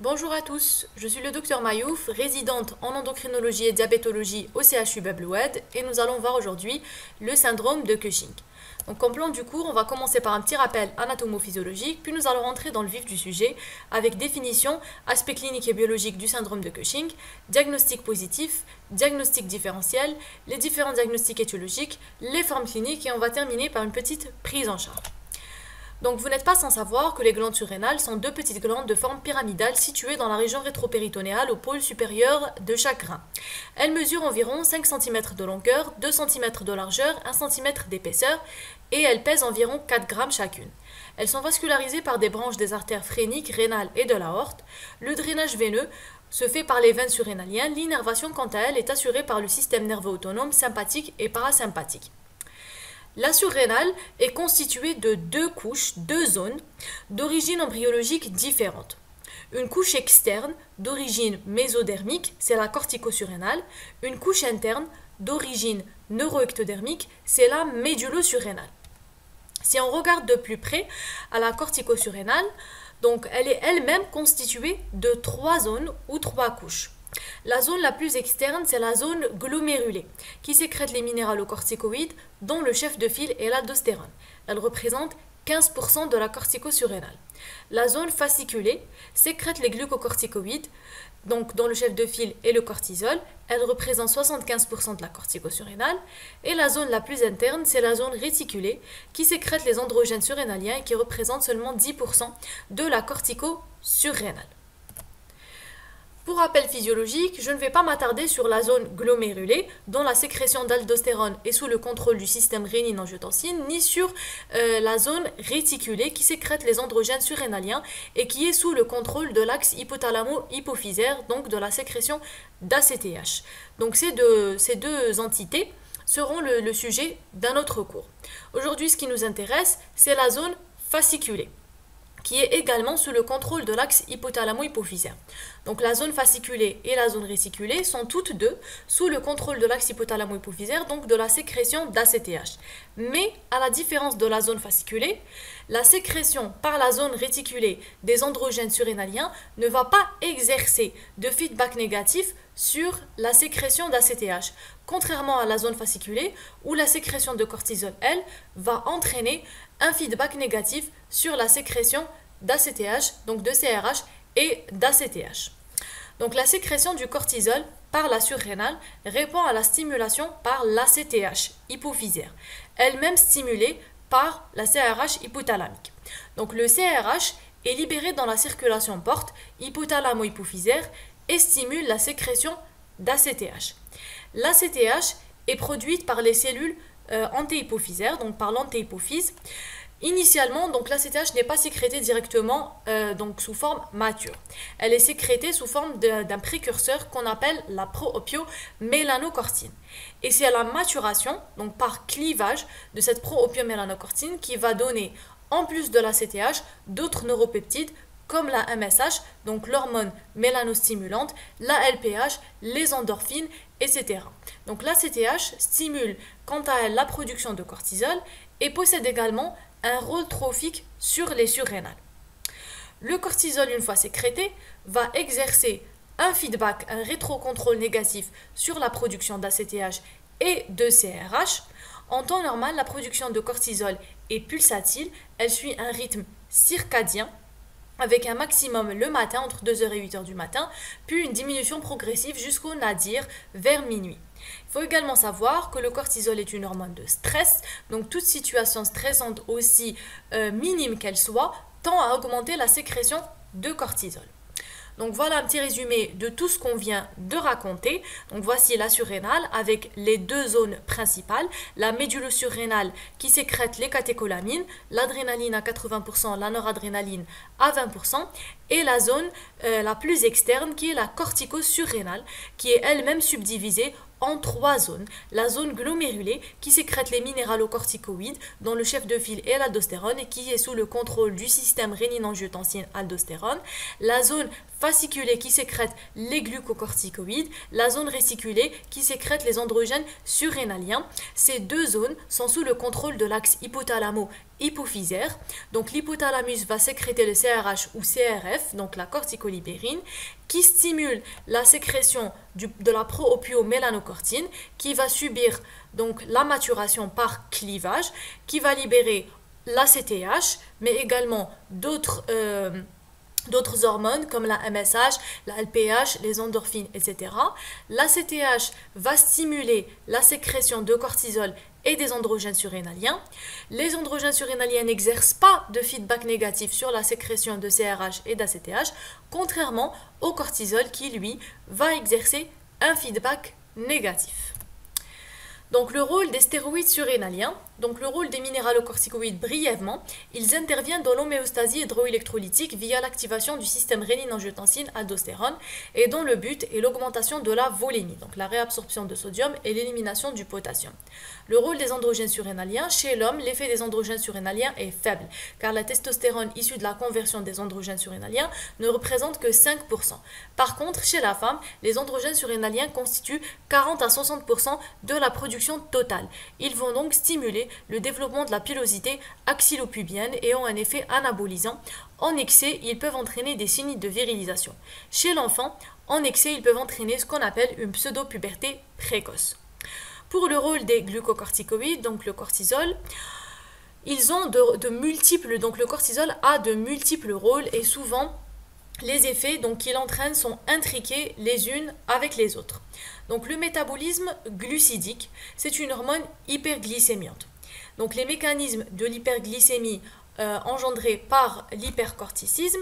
Bonjour à tous, je suis le docteur Mayouf, résidente en endocrinologie et diabétologie au CHU Babloued et nous allons voir aujourd'hui le syndrome de Cushing. Donc en plan du cours, on va commencer par un petit rappel anatomophysiologique, puis nous allons rentrer dans le vif du sujet avec définition, aspect clinique et biologique du syndrome de Cushing, diagnostic positif, diagnostic différentiel, les différents diagnostics étiologiques, les formes cliniques et on va terminer par une petite prise en charge. Donc vous n'êtes pas sans savoir que les glandes surrénales sont deux petites glandes de forme pyramidale situées dans la région rétropéritonéale au pôle supérieur de chaque rein. Elles mesurent environ 5 cm de longueur, 2 cm de largeur, 1 cm d'épaisseur et elles pèsent environ 4 grammes chacune. Elles sont vascularisées par des branches des artères phréniques, rénales et de l'aorte. Le drainage veineux se fait par les veines surrénaliennes. L'innervation, quant à elle, est assurée par le système nerveux autonome sympathique et parasympathique. La surrénale est constituée de deux couches, deux zones, d'origine embryologique différente. Une couche externe d'origine mésodermique, c'est la cortico-surrénale. Une couche interne d'origine neuroectodermique, c'est la médulo-surrénale. Si on regarde de plus près à la cortico-surrénale, donc elle est elle-même constituée de trois zones ou trois couches. La zone la plus externe, c'est la zone glomérulée, qui sécrète les minéralocorticoïdes, dont le chef de file est l'aldostérone. Elle représente 15% de la cortico-surrénale. La zone fasciculée sécrète les glucocorticoïdes, donc dont le chef de file est le cortisol. Elle représente 75% de la cortico-surrénale. Et la zone la plus interne, c'est la zone réticulée, qui sécrète les androgènes surrénaliens et qui représente seulement 10% de la cortico-surrénale. Pour rappel physiologique, je ne vais pas m'attarder sur la zone glomérulée, dont la sécrétion d'aldostérone est sous le contrôle du système rénine-angiotensine, ni sur euh, la zone réticulée qui sécrète les androgènes surrénaliens et qui est sous le contrôle de l'axe hypothalamo-hypophysaire, donc de la sécrétion d'ACTH. Donc ces deux, entités seront le sujet d'un autre cours. Aujourd'hui, ce qui nous intéresse, c'est la zone fasciculée qui est également sous le contrôle de l'axe hypothalamo-hypophysaire. Donc la zone fasciculée et la zone réticulée sont toutes deux sous le contrôle de l'axe hypothalamo-hypophysaire, donc de la sécrétion d'ACTH. Mais à la différence de la zone fasciculée, la sécrétion par la zone réticulée des androgènes surrénaliens ne va pas exercer de feedback négatif sur la sécrétion d'ACTH, contrairement à la zone fasciculée où la sécrétion de cortisol, elle, va entraîner un feedback négatif sur la sécrétion d'ACTH, donc de CRH et d'ACTH. Donc la sécrétion du cortisol par la surrénale répond à la stimulation par l'ACTH hypophysaire, elle-même stimulée par la CRH hypothalamique. Donc le CRH est libéré dans la circulation porte hypothalamo-hypophysaire et stimule la sécrétion d'ACTH. L'ACTH est produite par les cellules euh, antéhypophysaire, donc par l'antéhypophyse. Initialement, donc l'ACTH n'est pas sécrétée directement euh, donc sous forme mature. Elle est sécrétée sous forme d'un précurseur qu'on appelle la pro-opio-mélanocortine. Et c'est à la maturation, donc par clivage de cette pro-opio-mélanocortine qui va donner, en plus de l'ACTH, d'autres neuropeptides comme la MSH, donc l'hormone mélanostimulante, la LPH, les endorphines, etc. Donc l'ACTH stimule quant à elle la production de cortisol et possède également un rôle trophique sur les surrénales. Le cortisol, une fois sécrété, va exercer un feedback, un rétrocontrôle négatif sur la production d'ACTH et de CRH. En temps normal, la production de cortisol est pulsatile, elle suit un rythme circadien avec un maximum le matin entre 2h et 8h du matin, puis une diminution progressive jusqu'au nadir vers minuit. Il faut également savoir que le cortisol est une hormone de stress, donc toute situation stressante aussi euh, minime qu'elle soit tend à augmenter la sécrétion de cortisol. Donc voilà un petit résumé de tout ce qu'on vient de raconter. Donc voici la surrénale avec les deux zones principales. La médulo-surrénale qui sécrète les catécholamines, l'adrénaline à 80%, la noradrénaline à 20%, et la zone euh, la plus externe qui est la cortico-surrénale qui est elle-même subdivisée en trois zones. La zone glomérulée qui sécrète les minéralocorticoïdes dont le chef de file est l'aldostérone et qui est sous le contrôle du système rénine-angiotensine-aldostérone. La zone fasciculée qui sécrète les glucocorticoïdes. La zone réticulée qui sécrète les androgènes surrénaliens. Ces deux zones sont sous le contrôle de l'axe hypothalamo hypophysaire. Donc l'hypothalamus va sécréter le CRH ou CRF, donc la corticolibérine, qui stimule la sécrétion de la pro-opio-mélanocortine, qui va subir donc la maturation par clivage, qui va libérer l'ACTH, mais également d'autres euh, d'autres hormones comme la MSH, la LPH, les endorphines, etc. L'ACTH va stimuler la sécrétion de cortisol et des androgènes surrénaliens. Les androgènes surrénaliens n'exercent pas de feedback négatif sur la sécrétion de CRH et d'ACTH, contrairement au cortisol qui, lui, va exercer un feedback négatif. Donc le rôle des stéroïdes surrénaliens, donc le rôle des minéralocorticoïdes brièvement, ils interviennent dans l'homéostasie hydroélectrolytique via l'activation du système rénine-angiotensine-aldostérone et dont le but est l'augmentation de la volémie, donc la réabsorption de sodium et l'élimination du potassium. Le rôle des androgènes surrénaliens, chez l'homme, l'effet des androgènes surrénaliens est faible, car la testostérone issue de la conversion des androgènes surrénaliens ne représente que 5%. Par contre, chez la femme, les androgènes surrénaliens constituent 40 à 60% de la production totale. Ils vont donc stimuler le développement de la pilosité axillopubienne et ont un effet anabolisant. En excès, ils peuvent entraîner des signes de virilisation. Chez l'enfant, en excès, ils peuvent entraîner ce qu'on appelle une pseudo-puberté précoce. Pour le rôle des glucocorticoïdes, donc le cortisol, ils ont de, multiples, donc le cortisol a de multiples rôles et souvent les effets qu'il entraîne sont intriqués les unes avec les autres. Donc le métabolisme glucidique, c'est une hormone hyperglycémiante. Donc les mécanismes de l'hyperglycémie euh, engendrés par l'hypercorticisme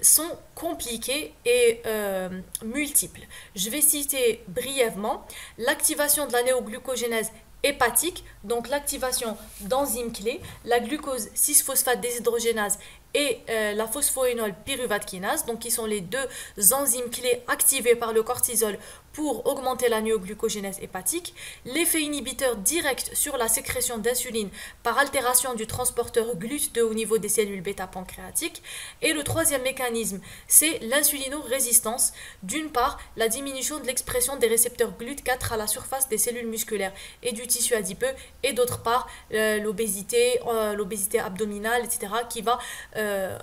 sont compliqués et euh, multiples. Je vais citer brièvement l'activation de la néoglucogénèse hépatique, donc l'activation d'enzymes clés, la glucose 6-phosphate déshydrogénase et euh, la phosphoénol pyruvate kinase, donc qui sont les deux enzymes clés activées par le cortisol pour augmenter la néoglucogénèse hépatique, l'effet inhibiteur direct sur la sécrétion d'insuline par altération du transporteur GLUT2 au niveau des cellules bêta-pancréatiques, et le troisième mécanisme, c'est l'insulino-résistance, d'une part la diminution de l'expression des récepteurs GLUT4 à la surface des cellules musculaires et du tissu adipeux, et d'autre part euh, l'obésité, euh, l'obésité abdominale, etc., qui va euh,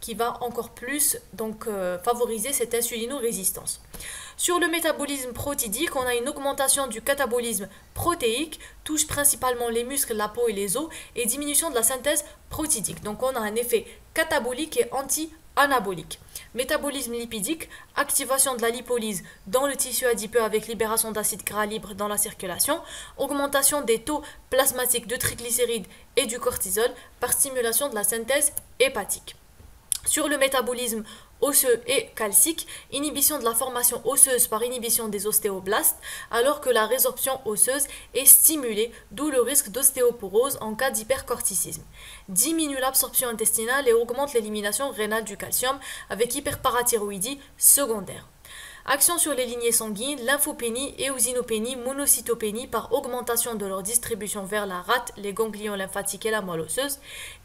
qui va encore plus donc, favoriser cette insulino-résistance. Sur le métabolisme protidique, on a une augmentation du catabolisme protéique, touche principalement les muscles, la peau et les os, et diminution de la synthèse protidique. Donc on a un effet catabolique et anti-anabolique. Métabolisme lipidique, activation de la lipolyse dans le tissu adipeux avec libération d'acides gras libres dans la circulation, augmentation des taux plasmatiques de triglycérides et du cortisol par stimulation de la synthèse hépatique. Sur le métabolisme osseux et calcique, inhibition de la formation osseuse par inhibition des ostéoblastes, alors que la résorption osseuse est stimulée, d'où le risque d'ostéoporose en cas d'hypercorticisme. Diminue l'absorption intestinale et augmente l'élimination rénale du calcium avec hyperparathyroïdie secondaire. Action sur les lignées sanguines, lymphopénie, éosinopénie, monocytopénie par augmentation de leur distribution vers la rate, les ganglions lymphatiques et la moelle osseuse.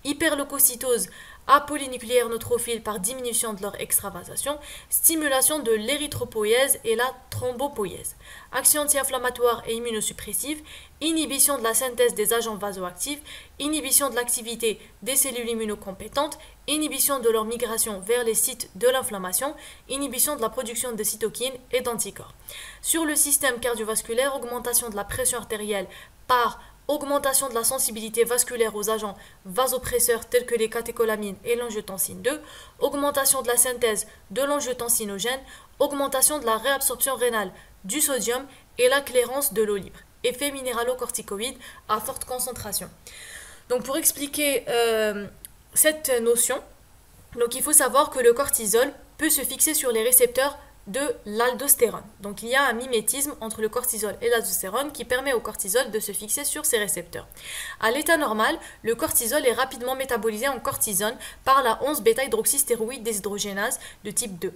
Hyperleucocytose apolynucléaire neutrophile par diminution de leur extravasation, stimulation de l'érythropoïèse et la thrombopoïèse, action anti-inflammatoire et immunosuppressive, inhibition de la synthèse des agents vasoactifs, inhibition de l'activité des cellules immunocompétentes, inhibition de leur migration vers les sites de l'inflammation, inhibition de la production de cytokines et d'anticorps. Sur le système cardiovasculaire, augmentation de la pression artérielle par augmentation de la sensibilité vasculaire aux agents vasopresseurs tels que les catécholamines et l'angiotensine 2, augmentation de la synthèse de l'angiotensinogène, augmentation de la réabsorption rénale du sodium et la clairance de l'eau libre. Effet minéralocorticoïde à forte concentration. Donc pour expliquer euh, cette notion, il faut savoir que le cortisol peut se fixer sur les récepteurs de l'aldostérone. Donc il y a un mimétisme entre le cortisol et l'aldostérone qui permet au cortisol de se fixer sur ces récepteurs. À l'état normal, le cortisol est rapidement métabolisé en cortisone par la 11 bêta-hydroxystéroïde déshydrogénase de type 2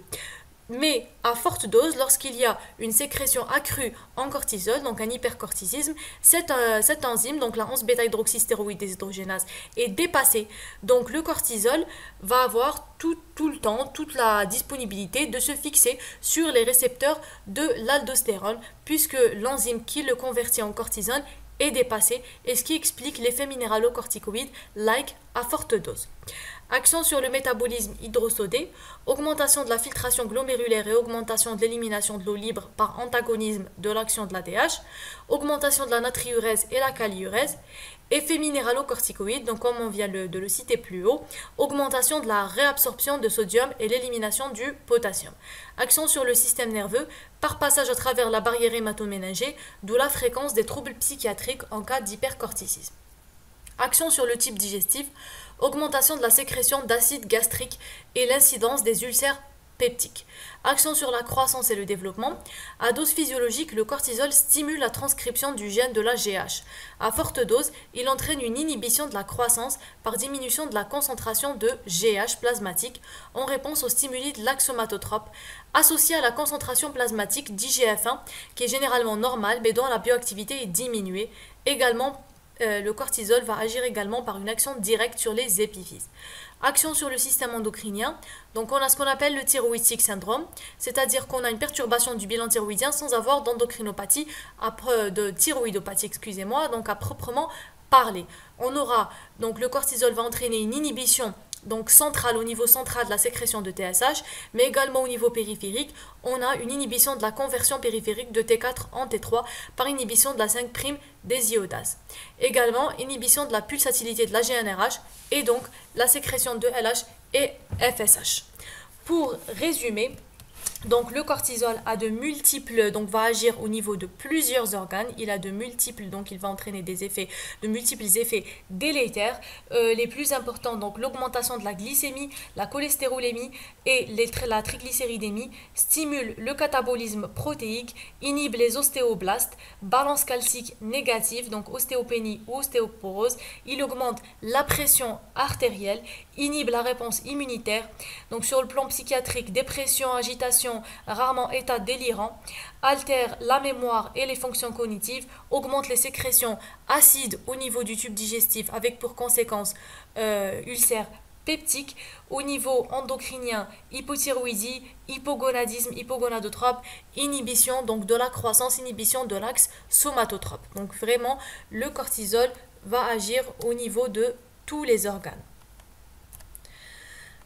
mais à forte dose, lorsqu'il y a une sécrétion accrue en cortisol, donc un hypercortisisme, cette, euh, enzyme, donc la 11 bêta-hydroxystéroïde déshydrogénase, est dépassée. Donc le cortisol va avoir tout, le temps, toute la disponibilité de se fixer sur les récepteurs de l'aldostérone, puisque l'enzyme qui le convertit en cortisone est dépassé et ce qui explique l'effet minéralocorticoïde like à forte dose. Action sur le métabolisme hydrosodé, augmentation de la filtration glomérulaire et augmentation de l'élimination de l'eau libre par antagonisme de l'action de l'ADH, augmentation de la natriurèse et la kaliurèse, effet minéralocorticoïde, donc comme on vient de le citer plus haut, augmentation de la réabsorption de sodium et l'élimination du potassium. Action sur le système nerveux par passage à travers la barrière hématoménagée, d'où la fréquence des troubles psychiatriques en cas d'hypercorticisme. Action sur le type digestif, augmentation de la sécrétion d'acide gastrique et l'incidence des ulcères peptiques. Action sur la croissance et le développement. À dose physiologique, le cortisol stimule la transcription du gène de la GH. À forte dose, il entraîne une inhibition de la croissance par diminution de la concentration de GH plasmatique en réponse au stimuli de l'axomatotrope, associé à la concentration plasmatique d'IGF-1, qui est généralement normale mais dont la bioactivité est diminuée, également euh, le cortisol va agir également par une action directe sur les épiphyses. Action sur le système endocrinien. Donc on a ce qu'on appelle le thyroïdique syndrome, c'est-à-dire qu'on a une perturbation du bilan thyroïdien sans avoir d'endocrinopathie, de thyroïdopathie, excusez-moi, donc à proprement parler. On aura donc le cortisol va entraîner une inhibition donc centrale au niveau central de la sécrétion de TSH, mais également au niveau périphérique, on a une inhibition de la conversion périphérique de T4 en T3 par inhibition de la 5' des iodases. Également, inhibition de la pulsatilité de la GNRH et donc la sécrétion de LH et FSH. Pour résumer, donc le cortisol a de multiples, donc va agir au niveau de plusieurs organes. Il a de multiples, donc il va entraîner des effets, de multiples effets délétères. Euh, les plus importants, donc l'augmentation de la glycémie, la cholestérolémie et la triglycéridémie, stimule le catabolisme protéique, inhibe les ostéoblastes, balance calcique négative, donc ostéopénie ou ostéoporose. Il augmente la pression artérielle, inhibe la réponse immunitaire. Donc sur le plan psychiatrique, dépression, agitation rarement état délirant, altère la mémoire et les fonctions cognitives, augmente les sécrétions acides au niveau du tube digestif avec pour conséquence euh, ulcère peptique, au niveau endocrinien, hypothyroïdie, hypogonadisme, hypogonadotrope, inhibition donc de la croissance, inhibition de l'axe somatotrope. Donc vraiment, le cortisol va agir au niveau de tous les organes.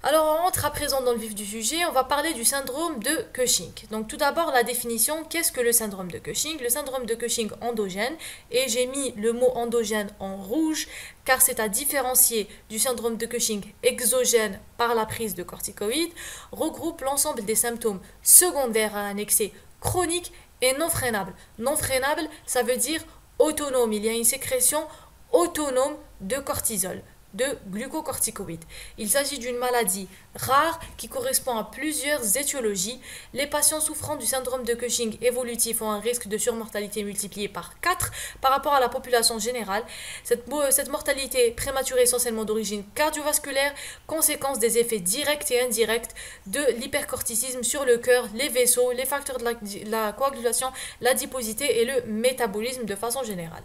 Alors on entre à présent dans le vif du sujet, on va parler du syndrome de Cushing. Donc tout d'abord la définition, qu'est-ce que le syndrome de Cushing? Le syndrome de Cushing endogène, et j'ai mis le mot endogène en rouge car c'est à différencier du syndrome de Cushing exogène par la prise de corticoïdes, regroupe l'ensemble des symptômes secondaires à un excès chronique et non freinable. Non freinable, ça veut dire autonome, il y a une sécrétion autonome de cortisol de glucocorticoïdes. Il s'agit d'une maladie rare qui correspond à plusieurs étiologies. Les patients souffrant du syndrome de Cushing évolutif ont un risque de surmortalité multiplié par 4 par rapport à la population générale. Cette, mortalité prématurée essentiellement d'origine cardiovasculaire, conséquence des effets directs et indirects de l'hypercorticisme sur le cœur, les vaisseaux, les facteurs de la, la coagulation, l'adiposité et le métabolisme de façon générale.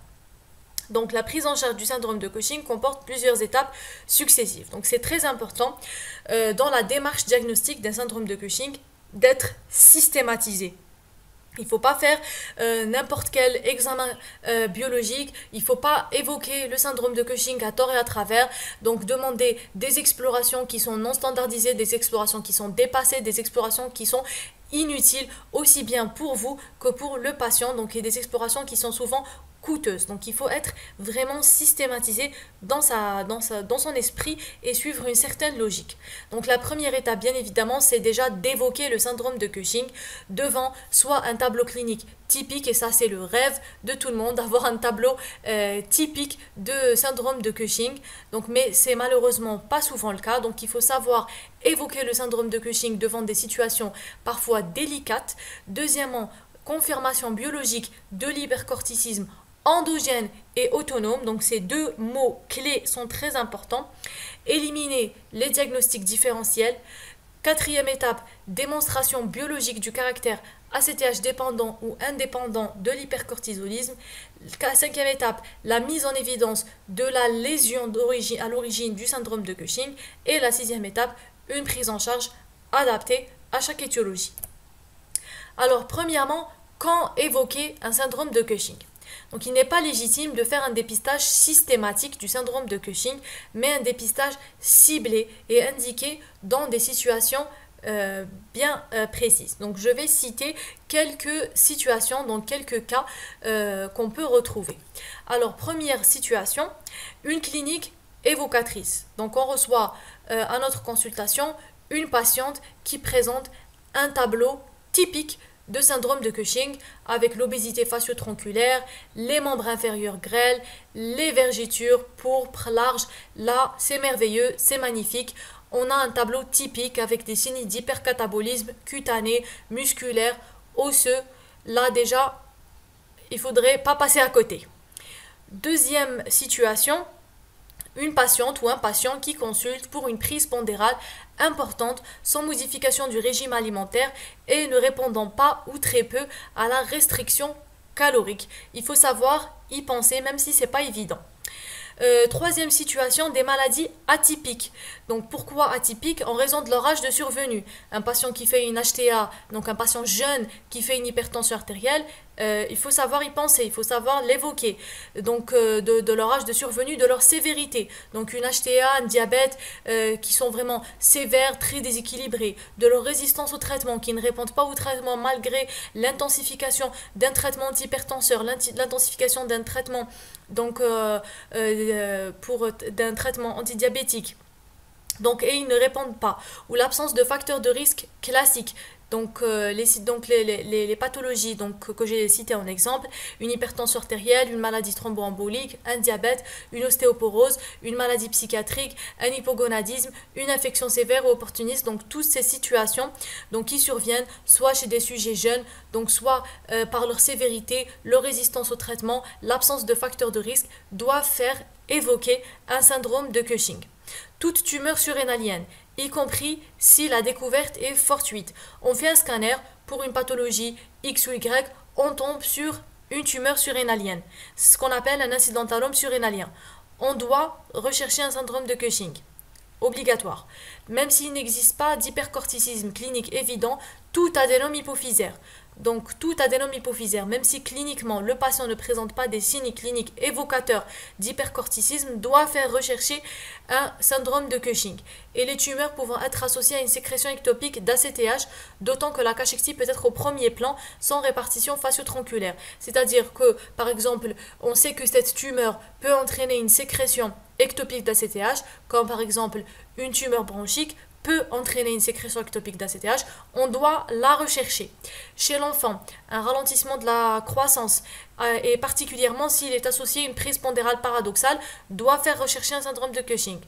Donc la prise en charge du syndrome de Cushing comporte plusieurs étapes successives. Donc c'est très important euh, dans la démarche diagnostique d'un syndrome de Cushing d'être systématisé. Il ne faut pas faire euh, n'importe quel examen euh, biologique, il ne faut pas évoquer le syndrome de Cushing à tort et à travers, donc demander des explorations qui sont non standardisées, des explorations qui sont dépassées, des explorations qui sont inutiles aussi bien pour vous que pour le patient, donc il y a des explorations qui sont souvent donc il faut être vraiment systématisé dans, sa, dans, dans son esprit et suivre une certaine logique. Donc la première étape, bien évidemment, c'est déjà d'évoquer le syndrome de Cushing devant soit un tableau clinique typique, et ça c'est le rêve de tout le monde, d'avoir un tableau euh, typique de syndrome de Cushing. Donc, mais c'est malheureusement pas souvent le cas, donc il faut savoir évoquer le syndrome de Cushing devant des situations parfois délicates. Deuxièmement, confirmation biologique de l'hypercorticisme endogène et autonome. Donc ces deux mots clés sont très importants. Éliminer les diagnostics différentiels. Quatrième étape, démonstration biologique du caractère ACTH dépendant ou indépendant de l'hypercortisolisme. Cinquième étape, la mise en évidence de la lésion à l'origine du syndrome de Cushing. Et la sixième étape, une prise en charge adaptée à chaque étiologie. Alors, premièrement, quand évoquer un syndrome de Cushing? Donc il n'est pas légitime de faire un dépistage systématique du syndrome de Cushing, mais un dépistage ciblé et indiqué dans des situations euh, bien euh, précises. Donc je vais citer quelques situations, donc quelques cas euh, qu'on peut retrouver. Alors première situation, une clinique évocatrice. Donc on reçoit à notre consultation une patiente qui présente un tableau typique de syndrome de Cushing avec l'obésité facio-tronculaire, les membres inférieurs grêles, les vergitures pourpres larges. Là, c'est merveilleux, c'est magnifique. On a un tableau typique avec des signes d'hypercatabolisme cutané, musculaire, osseux. Là déjà, il faudrait pas passer à côté. Deuxième situation, une patiente ou un patient qui consulte pour une prise pondérale importante sans modification du régime alimentaire et ne répondant pas ou très peu à la restriction calorique. Il faut savoir y penser même si c'est pas évident. Euh, troisième situation, des maladies atypiques. Donc pourquoi atypiques En raison de leur âge de survenue? Un patient qui fait une HTA, donc un patient jeune qui fait une hypertension artérielle, euh, il faut savoir y penser, il faut savoir l'évoquer. Donc euh, de, leur âge de survenue, de leur sévérité. Donc une HTA, un diabète qui sont vraiment sévères, très déséquilibrés. De leur résistance au traitement, qui ne répondent pas au traitement malgré l'intensification d'un traitement antihypertenseur, l'intensification d'un traitement donc euh, euh, pour d'un traitement antidiabétique. Donc, et ils ne répondent pas. Ou l'absence de facteurs de risque classiques, donc, euh, les, pathologies donc, que j'ai citées en exemple, une hypertension artérielle, une maladie thromboembolique, un diabète, une ostéoporose, une maladie psychiatrique, un hypogonadisme, une infection sévère ou opportuniste, donc toutes ces situations donc, qui surviennent soit chez des sujets jeunes, donc soit euh, par leur sévérité, leur résistance au traitement, l'absence de facteurs de risque, doivent faire évoquer un syndrome de Cushing. Toute tumeur surrénalienne y compris si la découverte est fortuite. On fait un scanner pour une pathologie X ou Y, on tombe sur une tumeur surrénalienne, ce qu'on appelle un incidentalome surrénalien. On doit rechercher un syndrome de Cushing. Obligatoire. Même s'il n'existe pas d'hypercorticisme clinique évident, tout adénome hypophysaire. Donc tout adénome hypophysaire, même si cliniquement le patient ne présente pas des signes cliniques évocateurs d'hypercorticisme, doit faire rechercher un syndrome de Cushing. Et les tumeurs pouvant être associées à une sécrétion ectopique d'ACTH, d'autant que la cachexie peut être au premier plan sans répartition facio-tronculaire. C'est-à-dire que, par exemple, on sait que cette tumeur peut entraîner une sécrétion ectopique d'ACTH, comme par exemple une tumeur bronchique peut entraîner une sécrétion ectopique d'ACTH, on doit la rechercher. Chez l'enfant, un ralentissement de la croissance, euh, et particulièrement s'il est associé à une prise pondérale paradoxale, doit faire rechercher un syndrome de Cushing.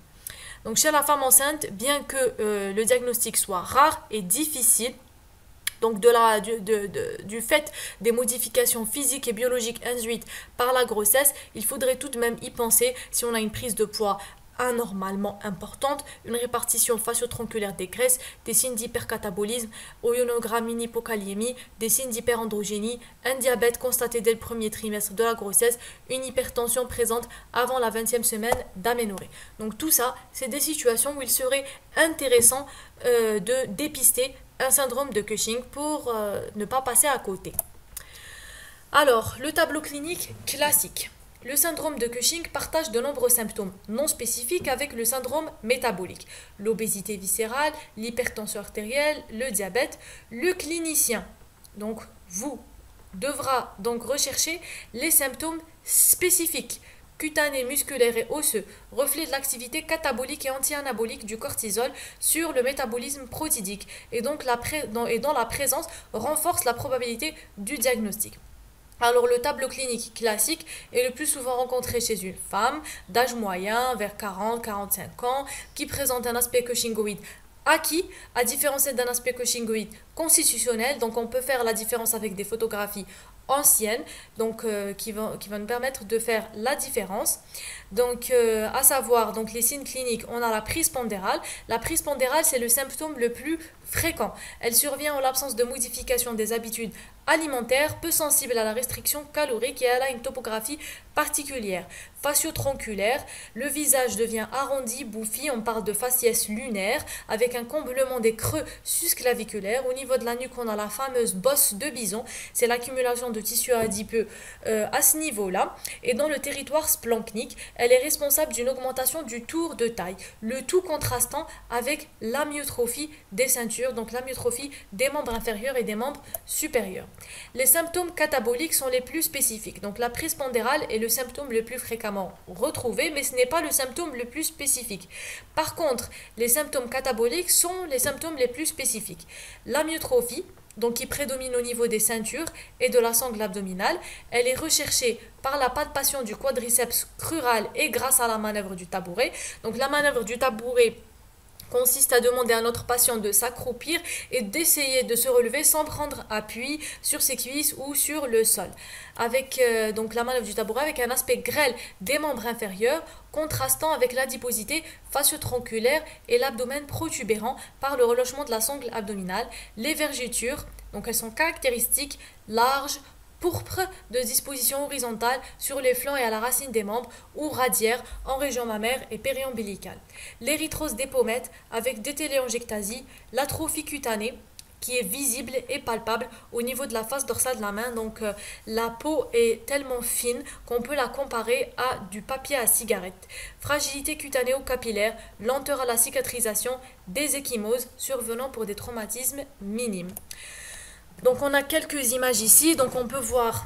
Donc chez la femme enceinte, bien que euh, le diagnostic soit rare et difficile, donc de la, du, du, fait des modifications physiques et biologiques induites par la grossesse, il faudrait tout de même y penser si on a une prise de poids anormalement importante, une répartition facio-tronculaire des graisses, des signes d'hypercatabolisme, une hypokaliémie, des signes d'hyperandrogénie, un diabète constaté dès le premier trimestre de la grossesse, une hypertension présente avant la 20e semaine d'aménorrhée. Donc tout ça, c'est des situations où il serait intéressant euh, de dépister un syndrome de Cushing pour euh, ne pas passer à côté. Alors, le tableau clinique classique. Le syndrome de Cushing partage de nombreux symptômes non spécifiques avec le syndrome métabolique, l'obésité viscérale, l'hypertension artérielle, le diabète. Le clinicien, donc vous, devra donc rechercher les symptômes spécifiques cutanés, musculaires et osseux, reflet de l'activité catabolique et anti-anabolique du cortisol sur le métabolisme protidique et donc la présence renforce la probabilité du diagnostic. Alors le tableau clinique classique est le plus souvent rencontré chez une femme d'âge moyen, vers 40-45 ans, qui présente un aspect cushingoïde acquis, à différencier d'un aspect cushingoïde constitutionnel. Donc on peut faire la différence avec des photographies anciennes, donc euh, qui, vont, qui vont nous permettre de faire la différence. Donc euh, à savoir donc les signes cliniques, on a la prise pondérale. La prise pondérale, c'est le symptôme le plus fréquent. Elle survient en l'absence de modification des habitudes alimentaires, peu sensible à la restriction calorique et elle a une topographie particulière. Facio-tronculaire, le visage devient arrondi, bouffi, on parle de faciès lunaire avec un comblement des creux susclaviculaires. Au niveau de la nuque, on a la fameuse bosse de bison, c'est l'accumulation de tissu adipeux euh, à ce niveau-là. Et dans le territoire splanchnique, elle est responsable d'une augmentation du tour de taille, le tout contrastant avec l'amyotrophie des ceintures, donc l'amyotrophie des membres inférieurs et des membres supérieurs. Les symptômes cataboliques sont les plus spécifiques. Donc la prise pondérale est le symptôme le plus fréquemment retrouvé, mais ce n'est pas le symptôme le plus spécifique. Par contre, les symptômes cataboliques sont les symptômes les plus spécifiques. L'amyotrophie, donc qui prédomine au niveau des ceintures et de la sangle abdominale. Elle est recherchée par la palpation du quadriceps crural et grâce à la manœuvre du tabouret. Donc la manœuvre du tabouret consiste à demander à notre patient de s'accroupir et d'essayer de se relever sans prendre appui sur ses cuisses ou sur le sol. Avec euh, donc la manœuvre du tabouret avec un aspect grêle des membres inférieurs contrastant avec l'adiposité fascio-tronculaire et l'abdomen protubérant par le relâchement de la sangle abdominale. Les vergetures, donc elles sont caractéristiques, larges, pourpre de disposition horizontale sur les flancs et à la racine des membres ou radiaires en région mammaire et périombilicale. L'érythrose des pommettes avec des l'atrophie cutanée qui est visible et palpable au niveau de la face dorsale de la main. Donc euh, la peau est tellement fine qu'on peut la comparer à du papier à cigarette. Fragilité cutanée ou capillaire, lenteur à la cicatrisation, des échymoses survenant pour des traumatismes minimes. Donc on a quelques images ici, donc on peut voir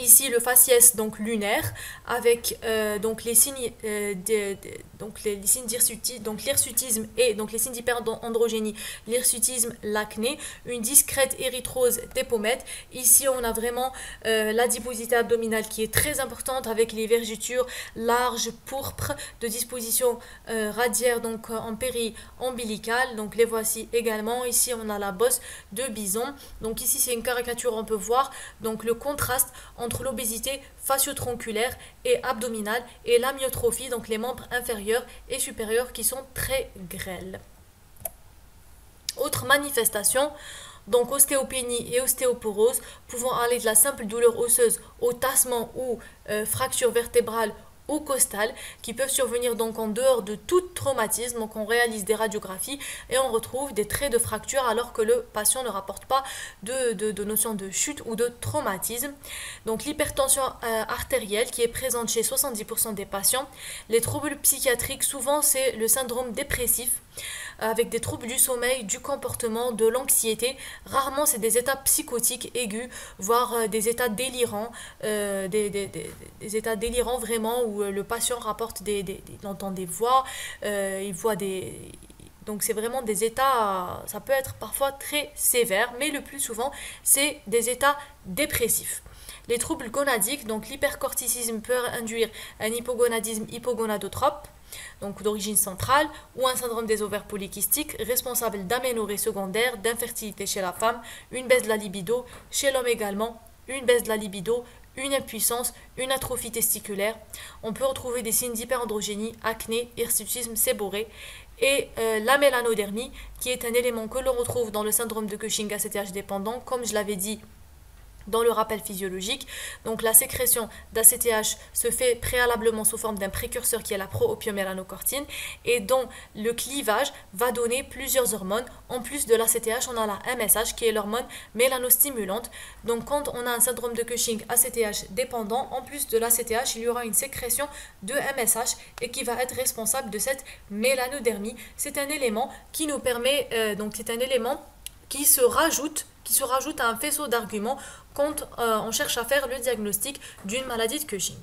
ici le faciès donc lunaire avec euh, donc les signes euh, donc les, donc l'hirsutisme et donc les signes d'hyperandrogénie l'hirsutisme l'acné une discrète érythrose des pommettes. Ici on a vraiment euh, la diposité abdominale qui est très importante avec les vergetures larges pourpres de disposition radiaire donc en péri ombilical donc les voici également. Ici on a la bosse de bison. Donc ici c'est une caricature on peut voir. Donc le contraste entre l'obésité fascio-tronculaire et abdominale et l'amyotrophie, donc les membres inférieurs et supérieurs qui sont très grêles. Autre manifestation, donc ostéopénie et ostéoporose, pouvant aller de la simple douleur osseuse au tassement ou euh, fracture vertébrale ou costales qui peuvent survenir donc en dehors de tout traumatisme. On réalise des radiographies et on retrouve des traits de fracture alors que le patient ne rapporte pas de, de, notion de chute ou de traumatisme. Donc l'hypertension euh, artérielle qui est présente chez 70% des patients. Les troubles psychiatriques, souvent c'est le syndrome dépressif avec des troubles du sommeil, du comportement, de l'anxiété. Rarement, c'est des états psychotiques aigus, voire euh, des états délirants, euh, des, états délirants vraiment où euh, le patient rapporte des, il entend des voix, il voit des... Donc c'est vraiment des états, ça peut être parfois très sévère, mais le plus souvent, c'est des états dépressifs. Les troubles gonadiques, donc l'hypercorticisme peut induire un hypogonadisme hypogonadotrope, donc d'origine centrale, ou un syndrome des ovaires polykystiques responsable d'aménorrhée secondaire, d'infertilité chez la femme, une baisse de la libido, chez l'homme également, une baisse de la libido, une impuissance, une atrophie testiculaire. On peut retrouver des signes d'hyperandrogénie, acné, hirsutisme séborrhée et euh, la mélanodermie, qui est un élément que l'on retrouve dans le syndrome de Cushing ACTH dépendant, comme je l'avais dit dans le rappel physiologique. Donc la sécrétion d'ACTH se fait préalablement sous forme d'un précurseur qui est la pro-opiomélanocortine et dont le clivage va donner plusieurs hormones. En plus de l'ACTH, on a la MSH qui est l'hormone mélanostimulante. Donc quand on a un syndrome de Cushing ACTH dépendant, en plus de l'ACTH, il y aura une sécrétion de MSH et qui va être responsable de cette mélanodermie. C'est un élément qui nous permet, euh, donc c'est un élément qui se rajoute qui se rajoute à un faisceau d'arguments quand euh, on cherche à faire le diagnostic d'une maladie de Cushing.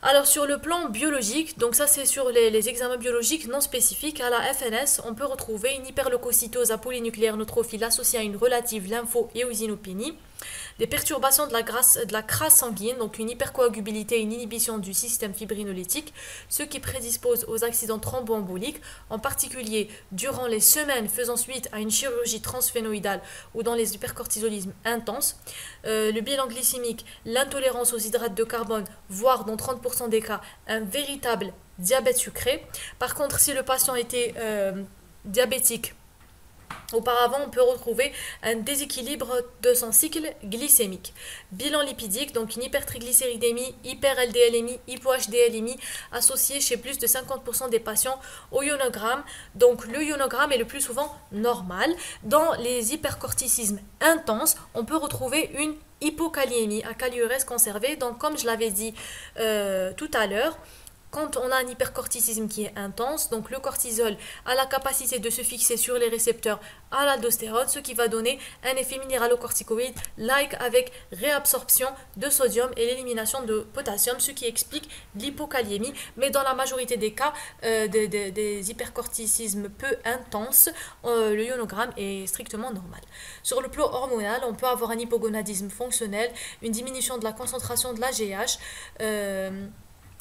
Alors sur le plan biologique, donc ça c'est sur les, examens biologiques non spécifiques, à la FNS, on peut retrouver une hyperleucocytose à polynucléaire neutrophile associée à une relative lympho et eosinopénie des perturbations de la, crasse sanguine, donc une hypercoagulabilité et une inhibition du système fibrinolytique, ce qui prédispose aux accidents thromboemboliques, en particulier durant les semaines faisant suite à une chirurgie transphénoïdale ou dans les hypercortisolismes intenses. Euh, le bilan glycémique, l'intolérance aux hydrates de carbone, voire dans 30% des cas, un véritable diabète sucré. Par contre, si le patient était euh, diabétique, Auparavant, on peut retrouver un déséquilibre de son cycle glycémique. Bilan lipidique, donc une hypertriglycéridémie, hyper-LDLémie, hypo-HDLémie associée chez plus de 50% des patients au ionogramme. Donc le ionogramme est le plus souvent normal. Dans les hypercorticismes intenses, on peut retrouver une hypokaliémie, à caliurèse conservée. Donc comme je l'avais dit euh, tout à l'heure, quand on a un hypercorticisme qui est intense, donc le cortisol a la capacité de se fixer sur les récepteurs à l'aldostérone, ce qui va donner un effet minéralocorticoïde like avec réabsorption de sodium et l'élimination de potassium, ce qui explique l'hypokaliémie. Mais dans la majorité des cas euh, des, hypercorticismes peu intenses, euh, le ionogramme est strictement normal. Sur le plan hormonal, on peut avoir un hypogonadisme fonctionnel, une diminution de la concentration de l'AGH. Euh,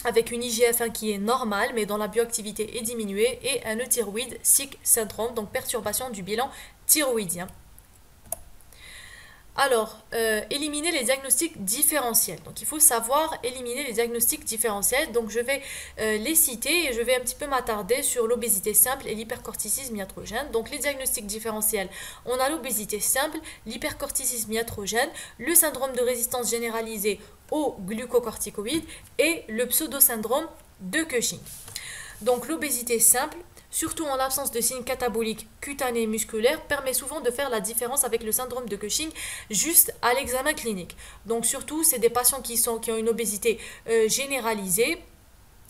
avec une IGF-1 qui est normale mais dont la bioactivité est diminuée et un euthyroïde sick syndrome, donc perturbation du bilan thyroïdien. Alors, euh, éliminer les diagnostics différentiels. Donc, il faut savoir éliminer les diagnostics différentiels. Donc, je vais euh, les citer et je vais un petit peu m'attarder sur l'obésité simple et l'hypercorticisme iatrogène. Donc, les diagnostics différentiels, on a l'obésité simple, l'hypercorticisme iatrogène, le syndrome de résistance généralisée aux glucocorticoïdes et le pseudo-syndrome de Cushing. Donc, l'obésité simple, surtout en l'absence de signes cataboliques cutanés musculaires, permet souvent de faire la différence avec le syndrome de Cushing juste à l'examen clinique. Donc surtout, c'est des patients qui, ont une obésité euh, généralisée.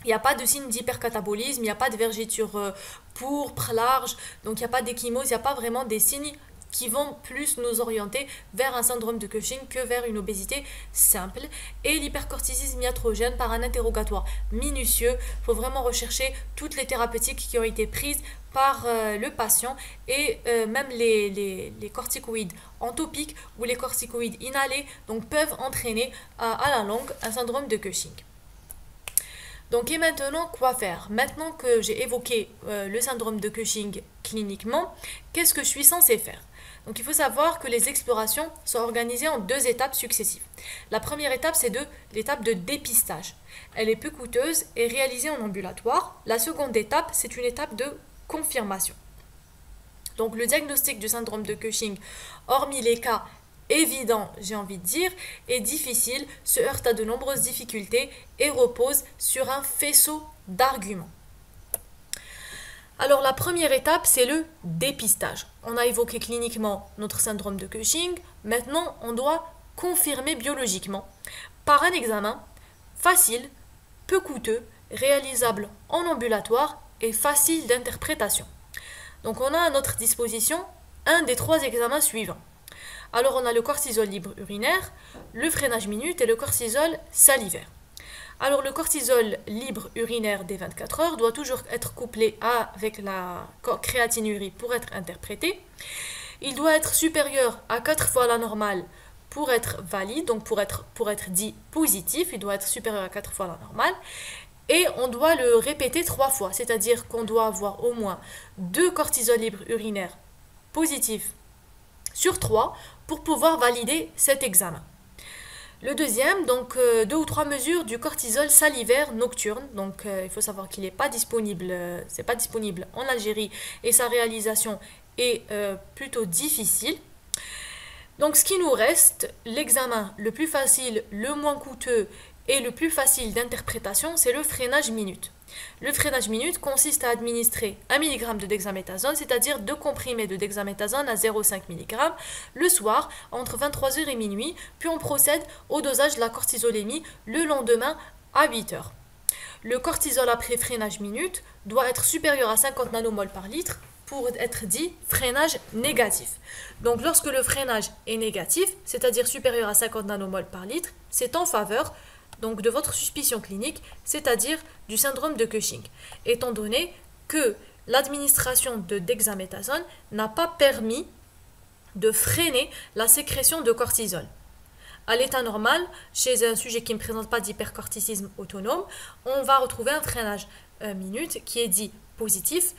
Il n'y a pas de signe d'hypercatabolisme, il n'y a pas de vergeture euh, pourpre, large, donc il n'y a pas d'échymose, il n'y a pas vraiment des signes qui vont plus nous orienter vers un syndrome de Cushing que vers une obésité simple. Et l'hypercortisisme iatrogène par un interrogatoire minutieux. Il faut vraiment rechercher toutes les thérapeutiques qui ont été prises par euh, le patient et euh, même les, corticoïdes entopiques ou les corticoïdes inhalés donc peuvent entraîner à la longue un syndrome de Cushing. Donc et maintenant, quoi faire? Maintenant que j'ai évoqué euh, le syndrome de Cushing cliniquement, qu'est-ce que je suis censé faire? Donc il faut savoir que les explorations sont organisées en deux étapes successives. La première étape, c'est l'étape de dépistage. Elle est peu coûteuse et réalisée en ambulatoire. La seconde étape, c'est une étape de confirmation. Donc le diagnostic du syndrome de Cushing, hormis les cas évidents, j'ai envie de dire, est difficile, se heurte à de nombreuses difficultés et repose sur un faisceau d'arguments. Alors la première étape, c'est le dépistage. On a évoqué cliniquement notre syndrome de Cushing. Maintenant, on doit confirmer biologiquement par un examen facile, peu coûteux, réalisable en ambulatoire et facile d'interprétation. Donc on a à notre disposition un des trois examens suivants. Alors on a le cortisol libre urinaire, le freinage minute et le cortisol salivaire. Alors le cortisol libre urinaire des 24 heures doit toujours être couplé avec la créatinurie pour être interprété. Il doit être supérieur à 4 fois la normale pour être valide, donc pour être, dit positif, il doit être supérieur à 4 fois la normale. Et on doit le répéter 3 fois, c'est-à-dire qu'on doit avoir au moins 2 cortisol libres urinaires positifs sur 3 pour pouvoir valider cet examen. Le deuxième, donc euh, deux ou trois mesures du cortisol salivaire nocturne. Donc euh, il faut savoir qu'il n'est pas disponible, euh, c'est pas disponible en Algérie et sa réalisation est plutôt difficile. Donc ce qui nous reste, l'examen le plus facile, le moins coûteux et le plus facile d'interprétation, c'est le freinage minute. Le freinage minute consiste à administrer 1 mg de dexaméthasone, c'est-à-dire deux comprimés de dexaméthasone à 0,5 mg le soir entre 23h et minuit, puis on procède au dosage de la cortisolémie le lendemain à 8h. Le cortisol après freinage minute doit être supérieur à 50 nanomoles par litre pour être dit freinage négatif. Donc lorsque le freinage est négatif, c'est-à-dire supérieur à 50 nanomoles par litre, c'est en faveur donc de votre suspicion clinique, c'est-à-dire du syndrome de Cushing, étant donné que l'administration de dexaméthasone n'a pas permis de freiner la sécrétion de cortisol. À l'état normal, chez un sujet qui ne présente pas d'hypercorticisme autonome, on va retrouver un freinage euh, minute qui est dit positif,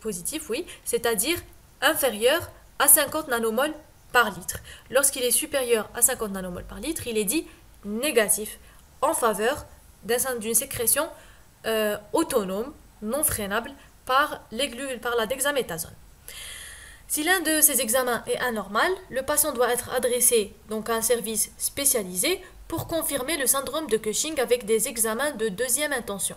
positif oui, c'est-à-dire inférieur à 50 nanomoles par litre. Lorsqu'il est supérieur à 50 nanomoles par litre, il est dit négatif en faveur d'une sécrétion euh, autonome, non freinable par, par la dexaméthasone. Si l'un de ces examens est anormal, le patient doit être adressé donc à un service spécialisé pour confirmer le syndrome de Cushing avec des examens de deuxième intention.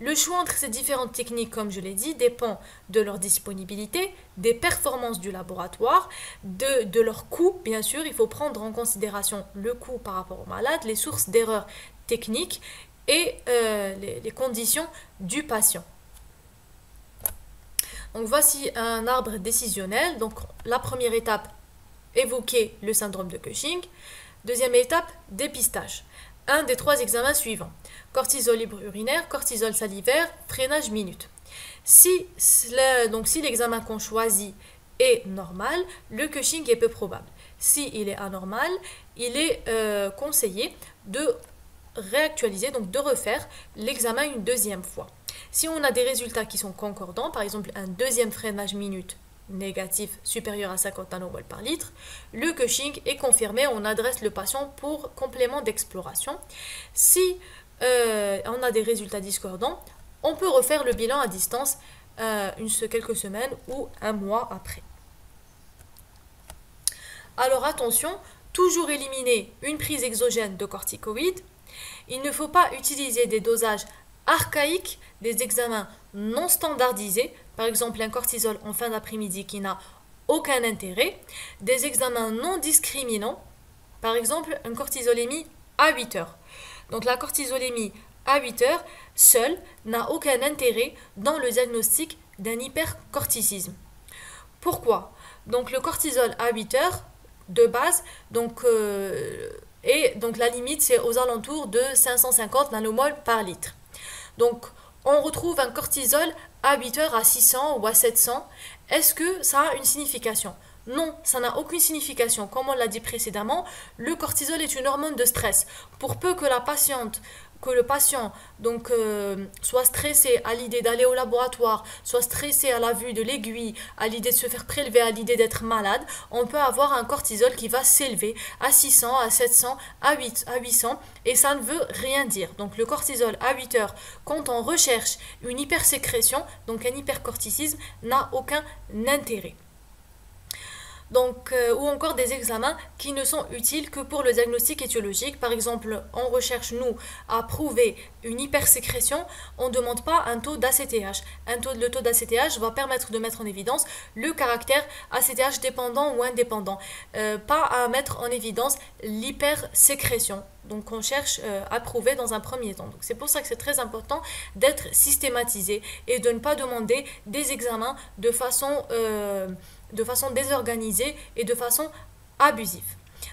Le choix entre ces différentes techniques, comme je l'ai dit, dépend de leur disponibilité, des performances du laboratoire, de, leur coût, bien sûr. Il faut prendre en considération le coût par rapport au malade, les sources d'erreurs techniques et euh, les, conditions du patient. Donc voici un arbre décisionnel. Donc la première étape, évoquer le syndrome de Cushing. Deuxième étape, dépistage. Un des trois examens suivants. Cortisol libre urinaire, cortisol salivaire, freinage minute. Si, si l'examen qu'on choisit est normal, le Cushing est peu probable. Si il est anormal, il est euh, conseillé de réactualiser, donc de refaire l'examen une deuxième fois. Si on a des résultats qui sont concordants, par exemple un deuxième freinage minute négatif supérieur à 50 nanomoles par litre, le Cushing est confirmé, on adresse le patient pour complément d'exploration. Si euh, on a des résultats discordants, on peut refaire le bilan à distance euh, quelques semaines ou un mois après. Alors attention, toujours éliminer une prise exogène de corticoïdes. Il ne faut pas utiliser des dosages archaïques, des examens non standardisés, par exemple un cortisol en fin d'après-midi qui n'a aucun intérêt, des examens non discriminants, par exemple un cortisolémie à 8 heures. Donc la cortisolémie à 8 heures seule n'a aucun intérêt dans le diagnostic d'un hypercorticisme. Pourquoi? Donc le cortisol à 8 heures de base, donc, euh, et donc la limite c'est aux alentours de 550 nanomoles par litre. Donc on retrouve un cortisol à 8 heures à 600 ou à 700. Est-ce que ça a une signification? Non, ça n'a aucune signification. Comme on l'a dit précédemment, le cortisol est une hormone de stress. Pour peu que la patiente que le patient donc euh, soit stressé à l'idée d'aller au laboratoire, soit stressé à la vue de l'aiguille, à l'idée de se faire prélever, à l'idée d'être malade, on peut avoir un cortisol qui va s'élever à 600, à 700, à, 8, à 800 et ça ne veut rien dire. Donc le cortisol à 8 heures, quand on recherche une hypersécrétion, donc un hypercorticisme, n'a aucun intérêt donc, euh, ou encore des examens qui ne sont utiles que pour le diagnostic étiologique. Par exemple, on recherche, nous, à prouver une hypersécrétion, on ne demande pas un taux d'ACTH. Le taux d'ACTH va permettre de mettre en évidence le caractère ACTH dépendant ou indépendant, euh, pas à mettre en évidence l'hypersécrétion. Donc on cherche euh, à prouver dans un premier temps. C'est pour ça que c'est très important d'être systématisé et de ne pas demander des examens de façon de façon désorganisée et de façon abusive.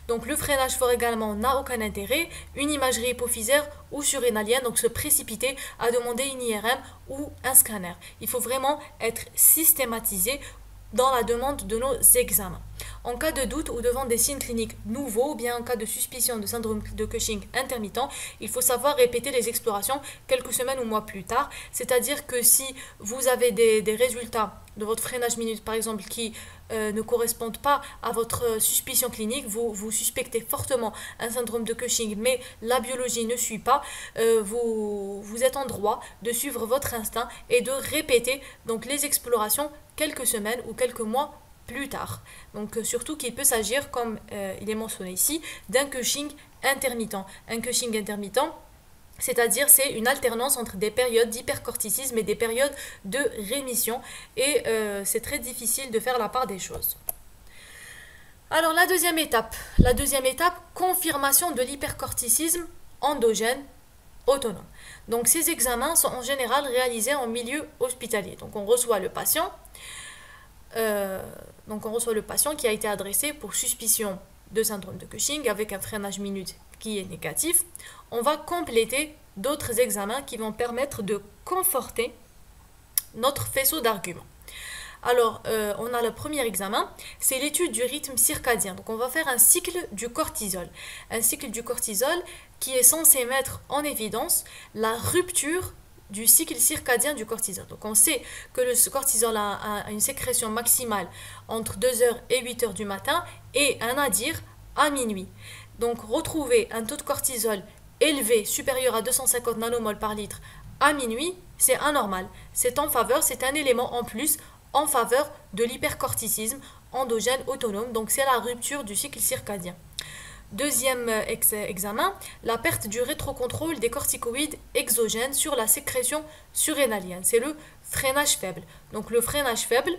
Donc le freinage fort également n'a aucun intérêt, une imagerie hypophysaire ou surrénalienne, donc se précipiter à demander une IRM ou un scanner. Il faut vraiment être systématisé dans la demande de nos examens. En cas de doute ou devant des signes cliniques nouveaux ou bien en cas de suspicion de syndrome de Cushing intermittent, il faut savoir répéter les explorations quelques semaines ou mois plus tard. C'est-à-dire que si vous avez des, résultats de votre freinage minute par exemple qui euh, ne correspondent pas à votre suspicion clinique, vous, vous suspectez fortement un syndrome de Cushing, mais la biologie ne suit pas, euh, vous, vous êtes en droit de suivre votre instinct et de répéter donc les explorations quelques semaines ou quelques mois plus tard. Donc euh, surtout qu'il peut s'agir, comme il est mentionné ici, d'un Cushing intermittent. Un Cushing intermittent, c'est-à-dire c'est une alternance entre des périodes d'hypercorticisme et des périodes de rémission. Et euh, c'est très difficile de faire la part des choses. Alors la deuxième étape. La deuxième étape, confirmation de l'hypercorticisme endogène autonome. Donc ces examens sont en général réalisés en milieu hospitalier. Donc on reçoit le patient, euh, donc on reçoit le patient qui a été adressé pour suspicion de syndrome de Cushing avec un freinage minute qui est négatif. On va compléter d'autres examens qui vont permettre de conforter notre faisceau d'arguments. Alors, euh, on a le premier examen, c'est l'étude du rythme circadien. Donc, on va faire un cycle du cortisol. Un cycle du cortisol qui est censé mettre en évidence la rupture du cycle circadien du cortisol. Donc on sait que le cortisol a, une sécrétion maximale entre 2h et 8h du matin et un nadir à minuit. Donc retrouver un taux de cortisol élevé supérieur à 250 nanomoles par litre à minuit, c'est anormal. C'est en faveur, c'est un élément en plus en faveur de l'hypercorticisme endogène autonome, donc c'est la rupture du cycle circadien. Deuxième euh, examen, la perte du rétrocontrôle des corticoïdes exogènes sur la sécrétion surrénalienne. C'est le freinage faible. Donc le freinage faible,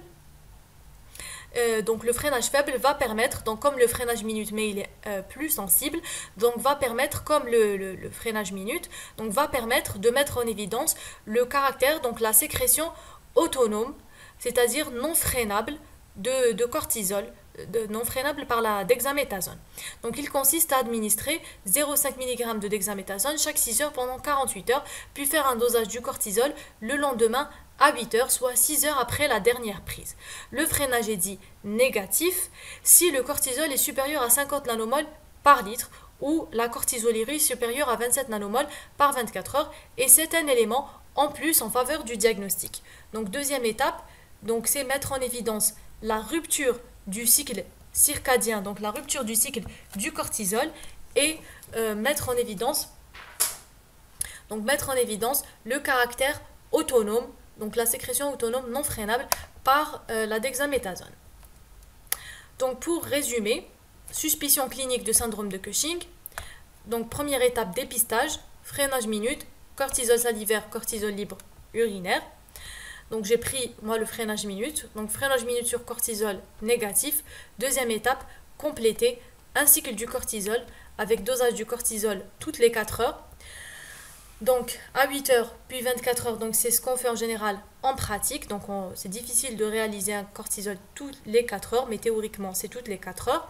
euh, donc le freinage faible va permettre, donc comme le freinage minute, mais il est euh, plus sensible, donc va permettre, comme le, freinage minute, donc va permettre de mettre en évidence le caractère, donc la sécrétion autonome, c'est-à-dire non freinable de cortisol non freinable par la dexaméthasone. Donc il consiste à administrer 0,5 mg de dexaméthasone chaque 6 heures pendant 48 heures, puis faire un dosage du cortisol le lendemain à 8 heures, soit 6 heures après la dernière prise. Le freinage est dit négatif si le cortisol est supérieur à 50 nanomoles par litre ou la cortisolérie supérieure à 27 nanomoles par 24 heures et c'est un élément en plus en faveur du diagnostic. Donc deuxième étape, donc c'est mettre en évidence la rupture du cycle circadien, donc la rupture du cycle du cortisol, et euh, mettre en évidence donc mettre en évidence le caractère autonome, donc la sécrétion autonome non freinable par euh, la dexaméthasone. Donc pour résumer, suspicion clinique de syndrome de Cushing, donc première étape dépistage, freinage minute, cortisol salivaire, cortisol libre urinaire. Donc j'ai pris moi le freinage minute. Donc freinage minute sur cortisol négatif. Deuxième étape, compléter un cycle du cortisol avec dosage du cortisol toutes les 4 heures. Donc à 8 heures puis 24 heures, donc c'est ce qu'on fait en général en pratique. Donc c'est difficile de réaliser un cortisol toutes les 4 heures, mais théoriquement c'est toutes les 4 heures.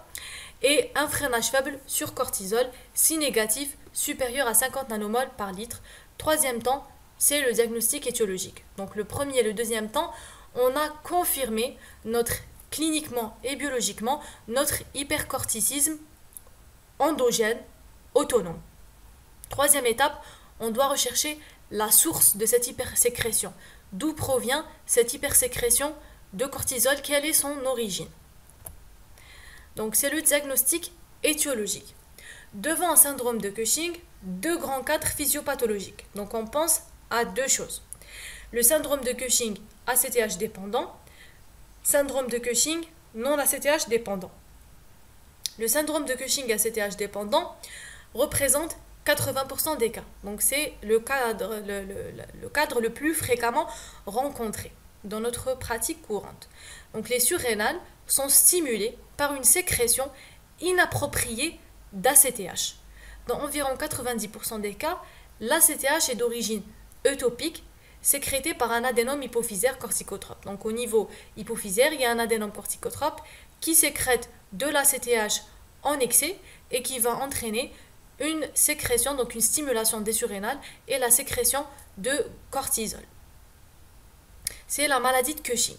Et un freinage faible sur cortisol si négatif supérieur à 50 nanomoles par litre. Troisième temps, c'est le diagnostic étiologique. Donc le premier et le deuxième temps, on a confirmé notre cliniquement et biologiquement notre hypercorticisme endogène autonome. Troisième étape, on doit rechercher la source de cette hypersécrétion. D'où provient cette hypersécrétion de cortisol? Quelle est son origine? Donc c'est le diagnostic étiologique. Devant un syndrome de Cushing, deux grands cadres physiopathologiques. Donc on pense à deux choses. Le syndrome de Cushing ACTH dépendant, syndrome de Cushing non ACTH dépendant. Le syndrome de Cushing ACTH dépendant représente 80% des cas. Donc c'est le cadre le, plus fréquemment rencontré dans notre pratique courante. Donc les surrénales sont stimulées par une sécrétion inappropriée d'ACTH. Dans environ 90% des cas, l'ACTH est d'origine eutopique sécrété par un adénome hypophysaire corticotrope. Donc au niveau hypophysaire, il y a un adénome corticotrope qui sécrète de l'ACTH en excès et qui va entraîner une sécrétion, donc une stimulation des surrénales et la sécrétion de cortisol. C'est la maladie de Cushing.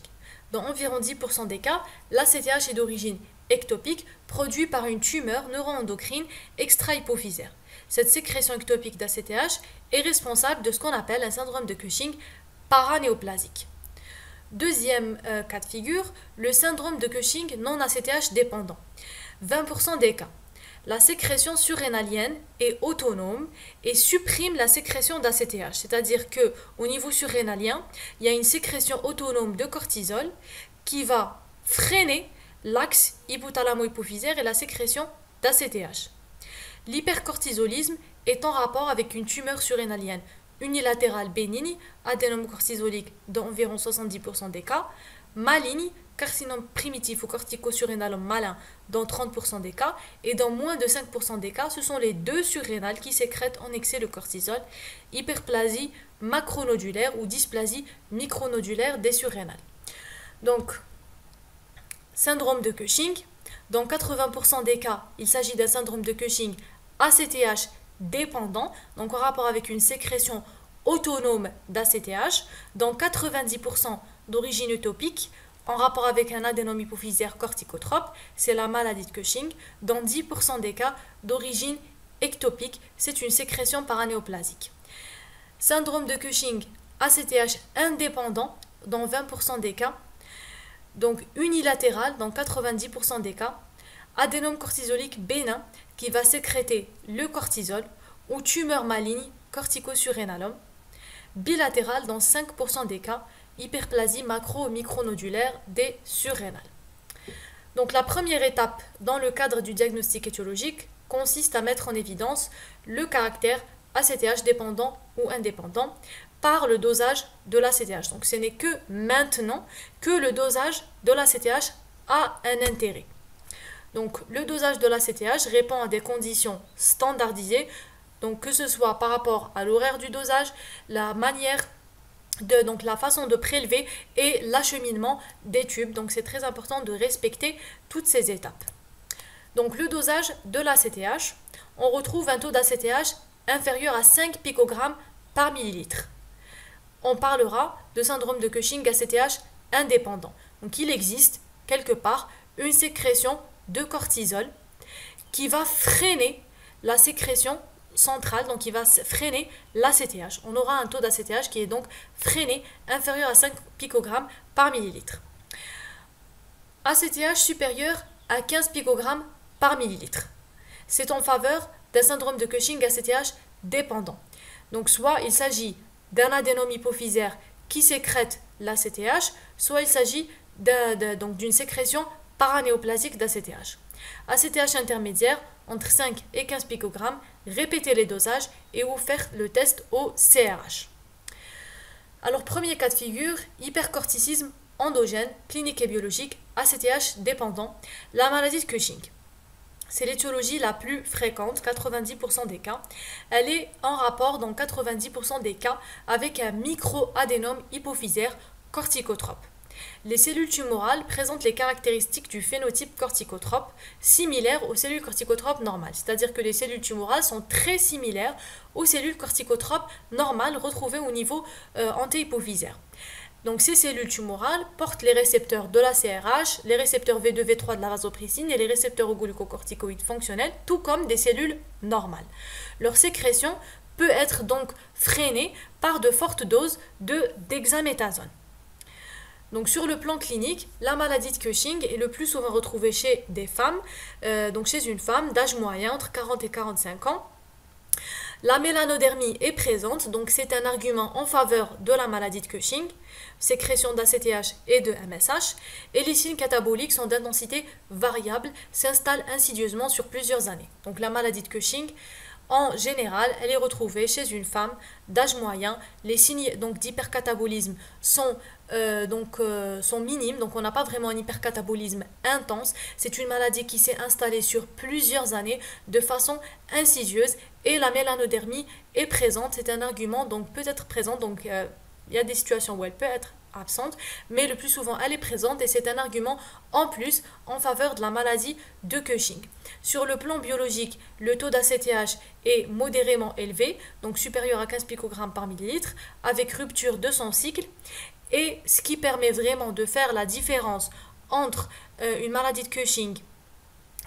Dans environ 10% des cas, l'ACTH est d'origine ectopique, produit par une tumeur neuroendocrine extra-hypophysaire. Cette sécrétion ectopique d'ACTH est responsable de ce qu'on appelle un syndrome de Cushing paranéoplasique. Deuxième euh, cas de figure, le syndrome de Cushing non ACTH dépendant. 20% des cas. La sécrétion surrénalienne est autonome et supprime la sécrétion d'ACTH, c'est-à-dire que au niveau surrénalien, il y a une sécrétion autonome de cortisol qui va freiner l'axe hypothalamo-hypophysaire et la sécrétion d'ACTH. L'hypercortisolisme est en rapport avec une tumeur surrénalienne unilatérale bénigne, adénome cortisolique dans environ 70% des cas, maligne, carcinome primitif ou cortico-surrénal malin dans 30% des cas, et dans moins de 5% des cas, ce sont les deux surrénales qui sécrètent en excès le cortisol, hyperplasie macronodulaire ou dysplasie micronodulaire des surrénales. Donc, syndrome de Cushing, dans 80% des cas, il s'agit d'un syndrome de Cushing ACTH dépendant, donc en rapport avec une sécrétion autonome d'ACTH, dans 90% d'origine utopique, en rapport avec un adénome hypophysaire corticotrope, c'est la maladie de Cushing, dans 10% des cas d'origine ectopique, c'est une sécrétion paranéoplasique. Syndrome de Cushing ACTH indépendant, dans 20% des cas, donc unilatéral, dans 90% des cas, adénome cortisolique bénin qui va sécréter le cortisol ou tumeur maligne cortico-surrénalum, bilatéral dans 5% des cas, hyperplasie macro- ou micronodulaire des surrénales. Donc la première étape dans le cadre du diagnostic étiologique consiste à mettre en évidence le caractère ACTH dépendant ou indépendant par le dosage de l'ACTH. Donc ce n'est que maintenant que le dosage de l'ACTH a un intérêt. Donc le dosage de l'ACTH répond à des conditions standardisées, donc que ce soit par rapport à l'horaire du dosage, la manière donc la façon de prélever et l'acheminement des tubes. Donc c'est très important de respecter toutes ces étapes. Donc le dosage de l'ACTH, on retrouve un taux d'ACTH inférieur à 5 picogrammes par millilitre. On parlera de syndrome de Cushing ACTH indépendant. Donc il existe quelque part une sécrétion de cortisol qui va freiner la sécrétion centrale, donc qui va freiner l'ACTH. On aura un taux d'ACTH qui est donc freiné inférieur à 5 picogrammes par millilitre. ACTH supérieur à 15 picogrammes par millilitre. C'est en faveur d'un syndrome de Cushing ACTH dépendant. Donc soit il s'agit d'un adénome hypophysaire qui sécrète l'ACTH, soit il s'agit d'une sécrétion paranéoplasique d'ACTH. ACTH intermédiaire entre 5 et 15 picogrammes, répétez les dosages et vous faites le test au CRH. Alors premier cas de figure, hypercorticisme endogène, clinique et biologique, ACTH dépendant, la maladie de Cushing. C'est l'étiologie la plus fréquente, 90% des cas. Elle est en rapport dans 90% des cas avec un microadénome hypophysaire corticotrope. Les cellules tumorales présentent les caractéristiques du phénotype corticotrope similaires aux cellules corticotropes normales, c'est-à-dire que les cellules tumorales sont très similaires aux cellules corticotropes normales retrouvées au niveau euh. Donc ces cellules tumorales portent les récepteurs de la CRH, les récepteurs V2, V3 de la vasopressine et les récepteurs aux glucocorticoïdes fonctionnels, tout comme des cellules normales. Leur sécrétion peut être donc freinée par de fortes doses de dexaméthasone. Donc sur le plan clinique, la maladie de Cushing est le plus souvent retrouvée chez des femmes, euh, donc chez une femme d'âge moyen entre 40 et 45 ans. La mélanodermie est présente, donc c'est un argument en faveur de la maladie de Cushing, sécrétion d'ACTH et de MSH, et les signes cataboliques sont d'intensité variable, s'installent insidieusement sur plusieurs années. Donc la maladie de Cushing, en général, elle est retrouvée chez une femme d'âge moyen. Les signes d'hypercatabolisme sont euh, donc euh, sont minimes, donc on n'a pas vraiment un hypercatabolisme intense. C'est une maladie qui s'est installée sur plusieurs années de façon insidieuse et la mélanodermie est présente. C'est un argument donc peut être présent. Donc euh, il y a des situations où elle peut être absente, mais le plus souvent elle est présente et c'est un argument en plus en faveur de la maladie de Cushing. Sur le plan biologique, le taux d'ACTH est modérément élevé, donc supérieur à 15 picogrammes par millilitre, avec rupture de son cycle, et ce qui permet vraiment de faire la différence entre euh, une maladie de Cushing,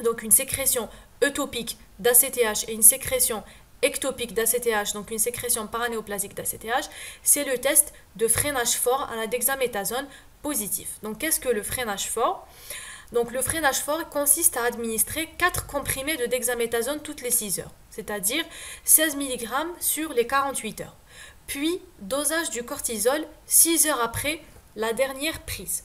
donc une sécrétion eutopique d'ACTH et une sécrétion ectopique d'ACTH, donc une sécrétion paranéoplasique d'ACTH, c'est le test de freinage fort à la dexaméthasone positif. Donc qu'est-ce que le freinage fort? Donc le freinage fort consiste à administrer 4 comprimés de dexaméthasone toutes les 6 heures, c'est-à-dire 16 mg sur les 48 heures. Puis dosage du cortisol 6 heures après la dernière prise.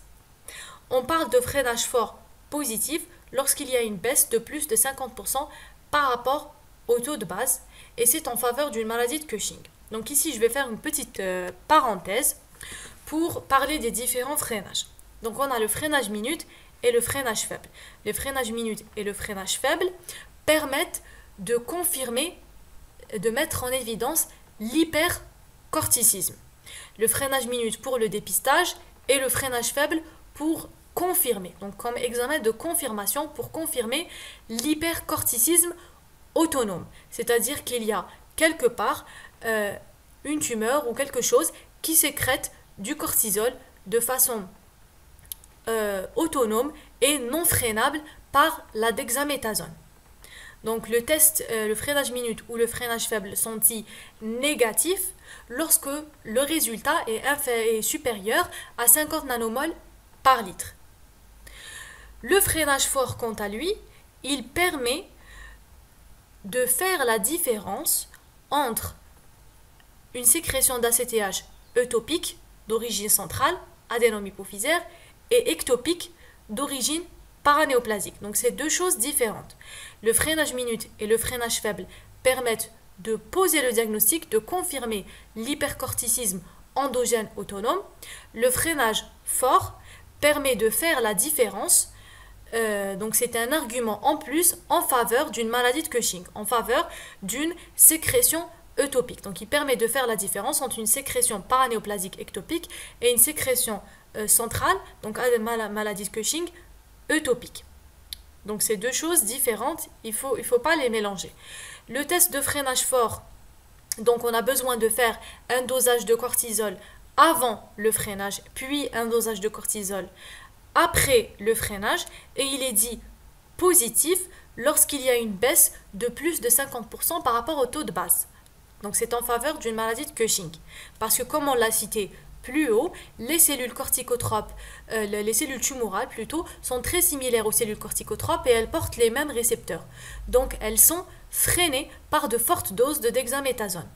On parle de freinage fort positif lorsqu'il y a une baisse de plus de 50% par rapport au taux de base et c'est en faveur d'une maladie de Cushing. Donc ici, je vais faire une petite euh, parenthèse pour parler des différents freinages. Donc on a le freinage minute et le freinage faible. Le freinage minute et le freinage faible permettent de confirmer, de mettre en évidence l'hypercorticisme. Le freinage minute pour le dépistage et le freinage faible pour confirmer. Donc comme examen de confirmation pour confirmer l'hypercorticisme autonome. C'est-à-dire qu'il y a quelque part euh, une tumeur ou quelque chose qui sécrète du cortisol de façon euh, autonome et non freinable par la dexaméthasone. Donc le test, euh, le freinage minute ou le freinage faible sont-ils négatifs? Lorsque le résultat est, supérieur à 50 nanomoles par litre. Le freinage fort, quant à lui, il permet de faire la différence entre une sécrétion d'ACTH eutopique d'origine centrale, adénome hypophysaire, et ectopique d'origine paranéoplasique. Donc c'est deux choses différentes. Le freinage minute et le freinage faible permettent de poser le diagnostic, de confirmer l'hypercorticisme endogène autonome. Le freinage fort permet de faire la différence. Euh, donc c'est un argument en plus en faveur d'une maladie de Cushing, en faveur d'une sécrétion eutopique. Donc il permet de faire la différence entre une sécrétion paranéoplasique ectopique et une sécrétion euh, centrale, donc maladie de Cushing, eutopique. Donc c'est deux choses différentes, il ne il faut pas les mélanger. Le test de freinage fort, donc on a besoin de faire un dosage de cortisol avant le freinage, puis un dosage de cortisol après le freinage, et il est dit positif lorsqu'il y a une baisse de plus de 50% par rapport au taux de base. Donc c'est en faveur d'une maladie de Cushing. Parce que comme on l'a cité plus haut, les cellules corticotropes, euh, les cellules tumorales plutôt, sont très similaires aux cellules corticotropes et elles portent les mêmes récepteurs. Donc elles sont freinées par de fortes doses de dexaméthasone.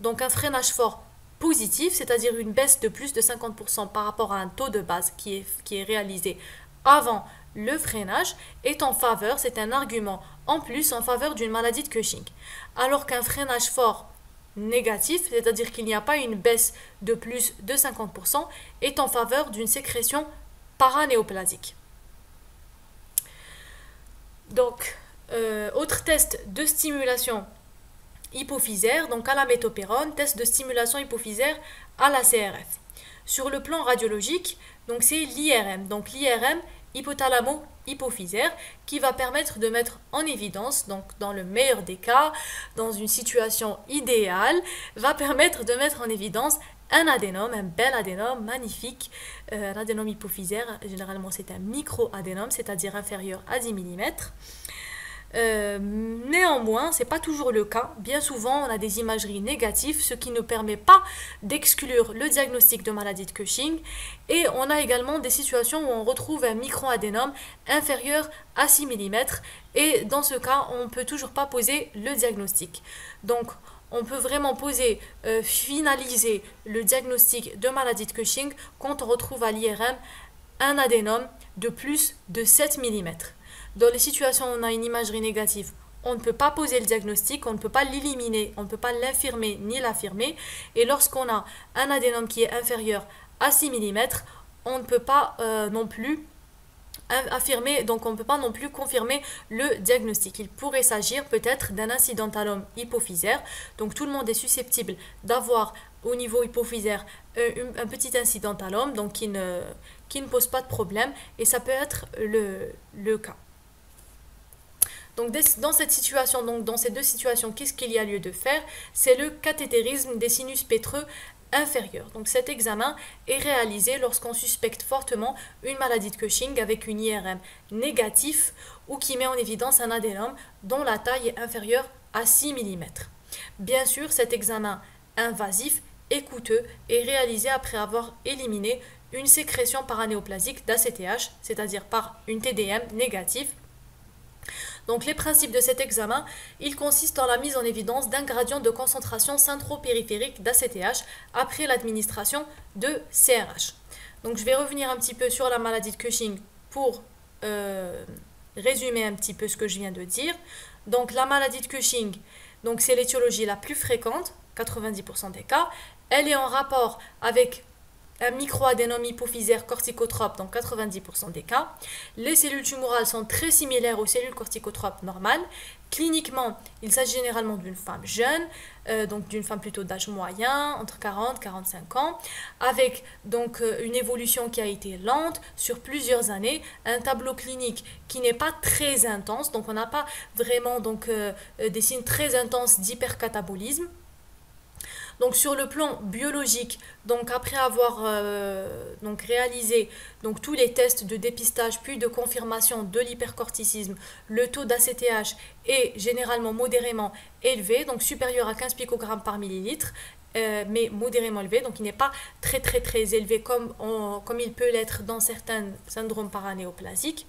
Donc un freinage fort positif, c'est-à-dire une baisse de plus de 50% par rapport à un taux de base qui est, qui est réalisé avant le freinage, est en faveur, c'est un argument en plus en faveur d'une maladie de Cushing. Alors qu'un freinage fort négatif, c'est-à-dire qu'il n'y a pas une baisse de plus de 50%, est en faveur d'une sécrétion paranéoplasique. Donc, euh, autre test de stimulation hypophysaire, donc à la métopérone, test de stimulation hypophysaire à la CRF. Sur le plan radiologique, c'est l'IRM. Donc l'IRM hypothalamo-hypophysaire qui va permettre de mettre en évidence, donc dans le meilleur des cas, dans une situation idéale, va permettre de mettre en évidence un adénome, un bel adénome magnifique. Euh, un adénome hypophysaire, généralement c'est un micro-adénome, c'est-à-dire inférieur à 10 mm. Euh, néanmoins, ce n'est pas toujours le cas. Bien souvent, on a des imageries négatives, ce qui ne permet pas d'exclure le diagnostic de maladie de Cushing. Et on a également des situations où on retrouve un microadénome inférieur à 6 mm. Et dans ce cas, on ne peut toujours pas poser le diagnostic. Donc, on peut vraiment poser, euh, finaliser le diagnostic de maladie de Cushing quand on retrouve à l'IRM un adénome de plus de 7 mm. Dans les situations où on a une imagerie négative, on ne peut pas poser le diagnostic, on ne peut pas l'éliminer, on ne peut pas l'infirmer ni l'affirmer. Et lorsqu'on a un adénome qui est inférieur à 6 mm, on ne peut pas euh, non plus affirmer, donc on ne peut pas non plus confirmer le diagnostic. Il pourrait s'agir peut-être d'un incidentalome hypophysaire. Donc tout le monde est susceptible d'avoir au niveau hypophysaire euh, un, petit incidentalome, donc qui ne, qui ne pose pas de problème. Et ça peut être le, le cas. Donc dans cette situation, donc dans ces deux situations, qu'est-ce qu'il y a lieu de faire? C'est le cathétérisme des sinus pétreux inférieurs. Donc cet examen est réalisé lorsqu'on suspecte fortement une maladie de Cushing avec une IRM négatif ou qui met en évidence un adénome dont la taille est inférieure à 6 mm. Bien sûr, cet examen invasif et coûteux est réalisé après avoir éliminé une sécrétion paranéoplasique d'ACTH, c'est-à-dire par une TDM négative donc les principes de cet examen, il consiste en la mise en évidence d'un gradient de concentration centro-périphérique d'ACTH après l'administration de CRH. Donc je vais revenir un petit peu sur la maladie de Cushing pour euh, résumer un petit peu ce que je viens de dire. Donc la maladie de Cushing, c'est l'étiologie la plus fréquente, 90% des cas. Elle est en rapport avec un microadénome hypophysaire corticotrope dans 90% des cas. Les cellules tumorales sont très similaires aux cellules corticotropes normales. Cliniquement, il s'agit généralement d'une femme jeune, euh, donc d'une femme plutôt d'âge moyen, entre 40 et 45 ans, avec donc euh, une évolution qui a été lente sur plusieurs années, un tableau clinique qui n'est pas très intense, donc on n'a pas vraiment donc, euh, des signes très intenses d'hypercatabolisme. Donc sur le plan biologique, donc après avoir euh, donc réalisé donc tous les tests de dépistage puis de confirmation de l'hypercorticisme, le taux d'ACTH est généralement modérément élevé, donc supérieur à 15 picogrammes par millilitre. Euh, mais modérément élevé, donc il n'est pas très très très élevé comme, comme il peut l'être dans certains syndromes paranéoplasiques.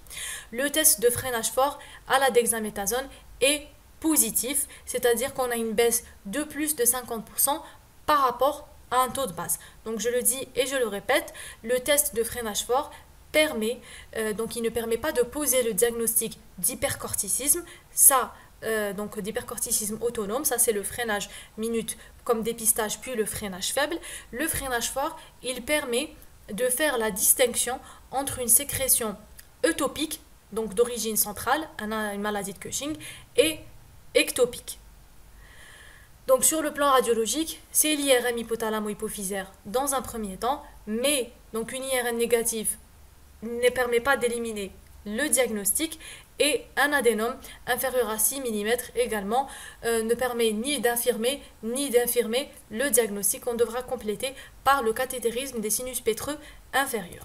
Le test de freinage fort à la dexaméthasone est positif, c'est-à-dire qu'on a une baisse de plus de 50% par rapport à un taux de base. Donc je le dis et je le répète, le test de freinage fort permet, euh, donc il ne permet pas de poser le diagnostic d'hypercorticisme, ça, euh, donc d'hypercorticisme autonome, ça c'est le freinage minute comme dépistage, puis le freinage faible. Le freinage fort, il permet de faire la distinction entre une sécrétion eutopique, donc d'origine centrale, une maladie de Cushing, et ectopique. Donc sur le plan radiologique, c'est l'IRM hypothalamo-hypophysaire dans un premier temps, mais donc une IRM négative ne permet pas d'éliminer le diagnostic et un adénome inférieur à 6 mm également euh, ne permet ni d'affirmer ni d'infirmer le diagnostic qu'on devra compléter par le cathétérisme des sinus pétreux inférieurs.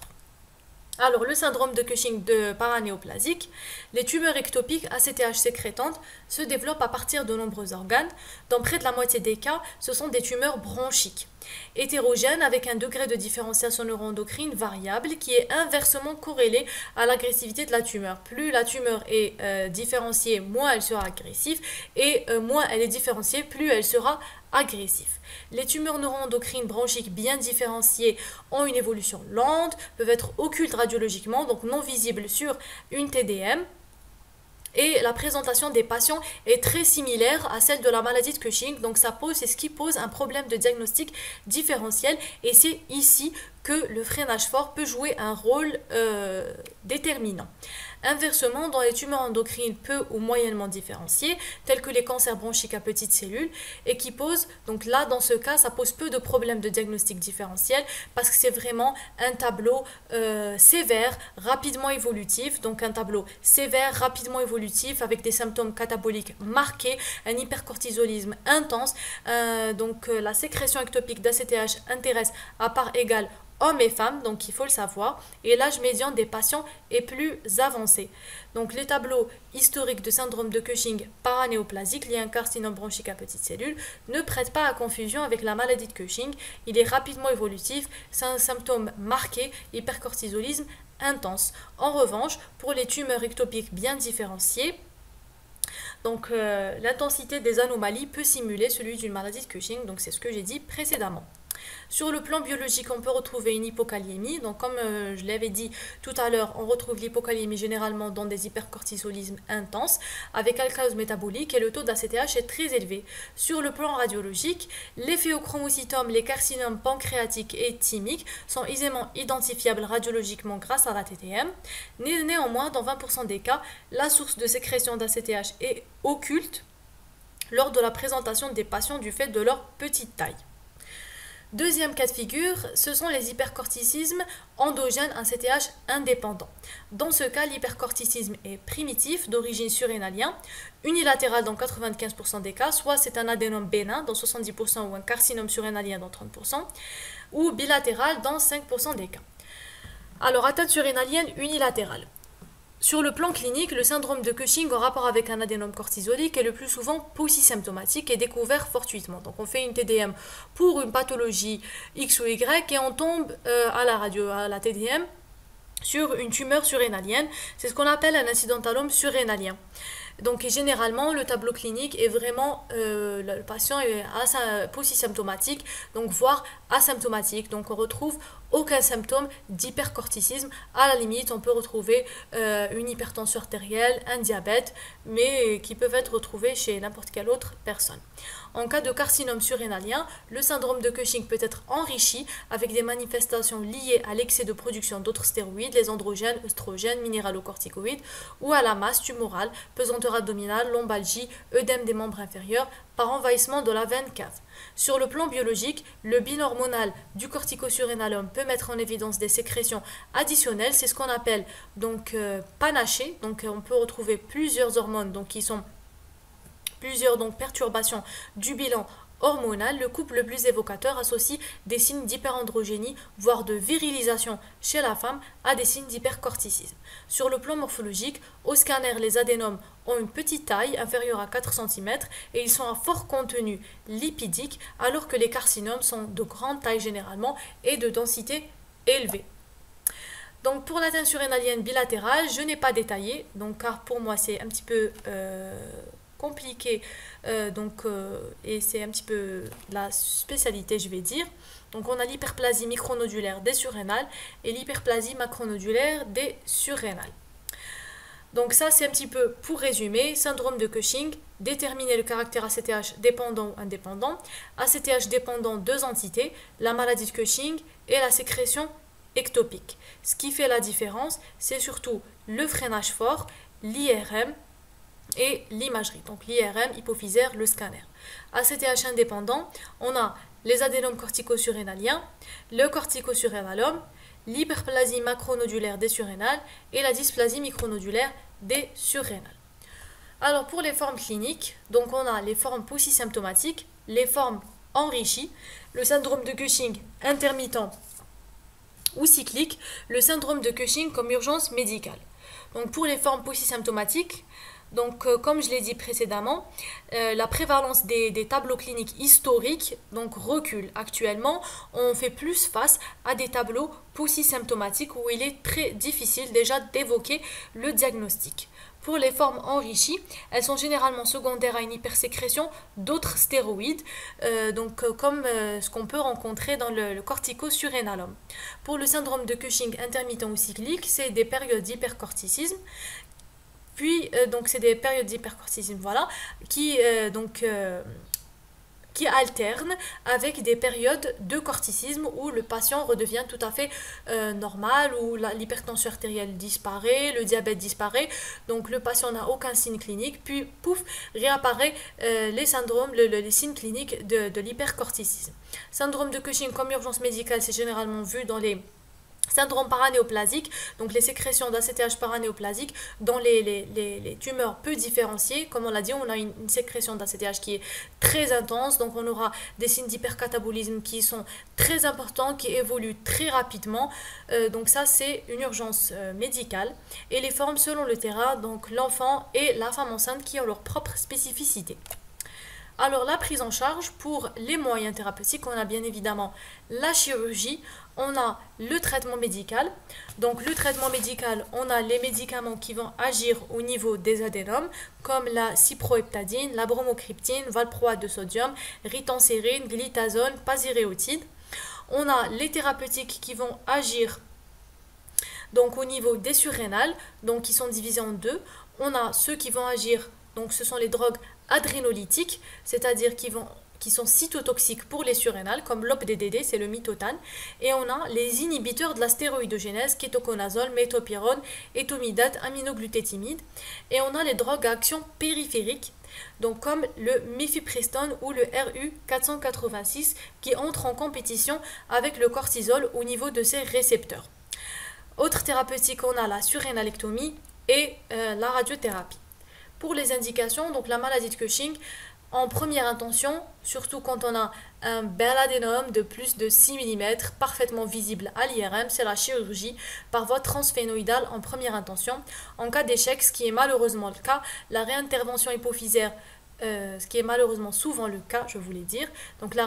Alors, le syndrome de Cushing de paranéoplasique, les tumeurs ectopiques ACTH sécrétantes se développent à partir de nombreux organes. Dans près de la moitié des cas, ce sont des tumeurs bronchiques, hétérogènes avec un degré de différenciation neuroendocrine variable qui est inversement corrélé à l'agressivité de la tumeur. Plus la tumeur est euh, différenciée, moins elle sera agressive, et euh, moins elle est différenciée, plus elle sera agressif. Les tumeurs neuroendocrines bronchiques bien différenciées ont une évolution lente, peuvent être occultes radiologiquement, donc non visibles sur une TDM. Et la présentation des patients est très similaire à celle de la maladie de Cushing. Donc ça pose, c'est ce qui pose un problème de diagnostic différentiel. Et c'est ici que le freinage fort peut jouer un rôle euh, déterminant. Inversement, dans les tumeurs endocrines peu ou moyennement différenciées, telles que les cancers bronchiques à petites cellules, et qui posent, donc là, dans ce cas, ça pose peu de problèmes de diagnostic différentiel parce que c'est vraiment un tableau euh, sévère, rapidement évolutif, donc un tableau sévère, rapidement évolutif avec des symptômes cataboliques marqués, un hypercortisolisme intense, euh, donc la sécrétion ectopique d'ACTH intéresse à part égale hommes et femmes, donc il faut le savoir, et l'âge médian des patients est plus avancé. Donc les tableaux historiques de syndrome de Cushing paranéoplasique lié à un carcinome bronchique à petites cellules ne prêtent pas à confusion avec la maladie de Cushing. Il est rapidement évolutif, c'est un symptôme marqué, hypercortisolisme intense. En revanche, pour les tumeurs ectopiques bien différenciées, donc euh, l'intensité des anomalies peut simuler celui d'une maladie de Cushing, donc c'est ce que j'ai dit précédemment. Sur le plan biologique, on peut retrouver une hypokaliémie. Donc, comme euh, je l'avais dit tout à l'heure, on retrouve l'hypokaliémie généralement dans des hypercortisolismes intenses avec alcalose métabolique et le taux d'ACTH est très élevé. Sur le plan radiologique, les phéochromocytomes, les carcinomes pancréatiques et thymiques sont aisément identifiables radiologiquement grâce à la TTM. Néanmoins, dans 20% des cas, la source de sécrétion d'ACTH est occulte lors de la présentation des patients du fait de leur petite taille. Deuxième cas de figure, ce sont les hypercorticismes endogènes CTH indépendant. Dans ce cas, l'hypercorticisme est primitif, d'origine surrénalien, unilatéral dans 95% des cas, soit c'est un adénome bénin dans 70% ou un carcinome surrénalien dans 30%, ou bilatéral dans 5% des cas. Alors, atteinte surrénalienne unilatérale. Sur le plan clinique, le syndrome de Cushing en rapport avec un adénome cortisolique est le plus souvent polysymptomatique et découvert fortuitement. Donc on fait une TDM pour une pathologie X ou Y et on tombe euh, à la radio, à la TDM, sur une tumeur surrénalienne. C'est ce qu'on appelle un incidentalome surrénalien. Donc généralement, le tableau clinique est vraiment, euh, le patient est polysymptomatique, donc voire asymptomatique. Donc on retrouve aucun symptôme d'hypercorticisme. À la limite, on peut retrouver euh, une hypertension artérielle, un diabète, mais qui peuvent être retrouvés chez n'importe quelle autre personne. En cas de carcinome surrénalien, le syndrome de Cushing peut être enrichi avec des manifestations liées à l'excès de production d'autres stéroïdes, les androgènes, œstrogènes, minéralocorticoïdes, ou à la masse tumorale, pesanteur abdominale, lombalgie, œdème des membres inférieurs, par envahissement de la veine cave. Sur le plan biologique, le hormonal du corticosurrénalum peut mettre en évidence des sécrétions additionnelles, c'est ce qu'on appelle donc euh, panaché, donc on peut retrouver plusieurs hormones donc qui sont plusieurs donc perturbations du bilan hormonal, le couple le plus évocateur associe des signes d'hyperandrogénie, voire de virilisation chez la femme, à des signes d'hypercorticisme. Sur le plan morphologique, au scanner, les adénomes ont une petite taille, inférieure à 4 cm, et ils sont à fort contenu lipidique, alors que les carcinomes sont de grande taille généralement et de densité élevée. Donc pour l'atteinte surrénalienne bilatérale, je n'ai pas détaillé, donc car pour moi c'est un petit peu... Euh, compliqué, euh, donc, euh, et c'est un petit peu la spécialité, je vais dire. Donc on a l'hyperplasie micronodulaire des surrénales et l'hyperplasie macronodulaire des surrénales. Donc ça, c'est un petit peu pour résumer, syndrome de Cushing, déterminer le caractère ACTH dépendant ou indépendant, ACTH dépendant deux entités, la maladie de Cushing et la sécrétion ectopique. Ce qui fait la différence, c'est surtout le freinage fort, l'IRM et l'imagerie. Donc l'IRM, hypophysaire, le scanner. ACTH indépendant, on a les adénomes cortico-surrénaliens, le cortico-surrénalome, l'hyperplasie macronodulaire des surrénales et la dysplasie micronodulaire des surrénales. Alors pour les formes cliniques, donc on a les formes poussy-symptomatiques, les formes enrichies, le syndrome de Cushing intermittent ou cyclique, le syndrome de Cushing comme urgence médicale. Donc pour les formes poussy-symptomatiques, donc, euh, comme je l'ai dit précédemment, euh, la prévalence des, tableaux cliniques historiques donc, recule. Actuellement, on fait plus face à des tableaux poussy-symptomatiques où il est très difficile déjà d'évoquer le diagnostic. Pour les formes enrichies, elles sont généralement secondaires à une hypersécrétion d'autres stéroïdes, euh, donc, comme ce qu'on peut rencontrer dans le, le corticosurrénalome. Pour le syndrome de Cushing intermittent ou cyclique, c'est des périodes d'hypercorticisme puis, euh, donc, c'est des périodes d'hypercortisisme, voilà, qui, euh, donc, euh, qui alternent avec des périodes de corticisme où le patient redevient tout à fait normal, où l'hypertension artérielle disparaît, le diabète disparaît, donc le patient n'a aucun signe clinique, puis pouf, réapparaît les syndromes, les signes cliniques de, de l'hypercorticisme. Syndrome de Cushing comme urgence médicale, c'est généralement vu dans les Syndrome paranéoplasique, donc les sécrétions d'ACTH paranéoplasique dans les, tumeurs peu différenciées. Comme on l'a dit, on a une, sécrétion d'ACTH qui est très intense, donc on aura des signes d'hypercatabolisme qui sont très importants, qui évoluent très rapidement. Euh, donc ça, c'est une urgence euh, médicale. Et les formes selon le terrain, donc l'enfant et la femme enceinte qui ont leur propre spécificité. Alors la prise en charge pour les moyens thérapeutiques, on a bien évidemment la chirurgie, on a le traitement médical. Donc le traitement médical, on a les médicaments qui vont agir au niveau des adénomes, comme la cyproheptadine, la bromocriptine, valproate de sodium, ritancérine, glitazone, pasiréotide. On a les thérapeutiques qui vont agir donc au niveau des surrénales, donc qui sont divisés en deux. On a ceux qui vont agir, donc ce sont les drogues adrénolytiques, c'est-à-dire qui vont qui sont cytotoxiques pour les surrénales, comme l'OPDDD, c'est le mitotane. Et on a les inhibiteurs de la stéroïdogénèse, kétoconazole, métopyrone, étomidate, aminoglutétimide. Et on a les drogues à action périphérique, donc comme le mifepristone ou le RU486, qui entrent en compétition avec le cortisol au niveau de ses récepteurs. Autre thérapeutique, on a la surrénalectomie et euh, la radiothérapie. Pour les indications, donc la maladie de Cushing, en première intention, surtout quand on a un bel adénome de plus de 6 mm parfaitement visible à l'IRM, c'est la chirurgie par voie transphénoïdale en première intention. En cas d'échec, ce qui est malheureusement le cas, la réintervention hypophysaire euh, ce qui est malheureusement souvent le cas, je voulais dire. Donc la,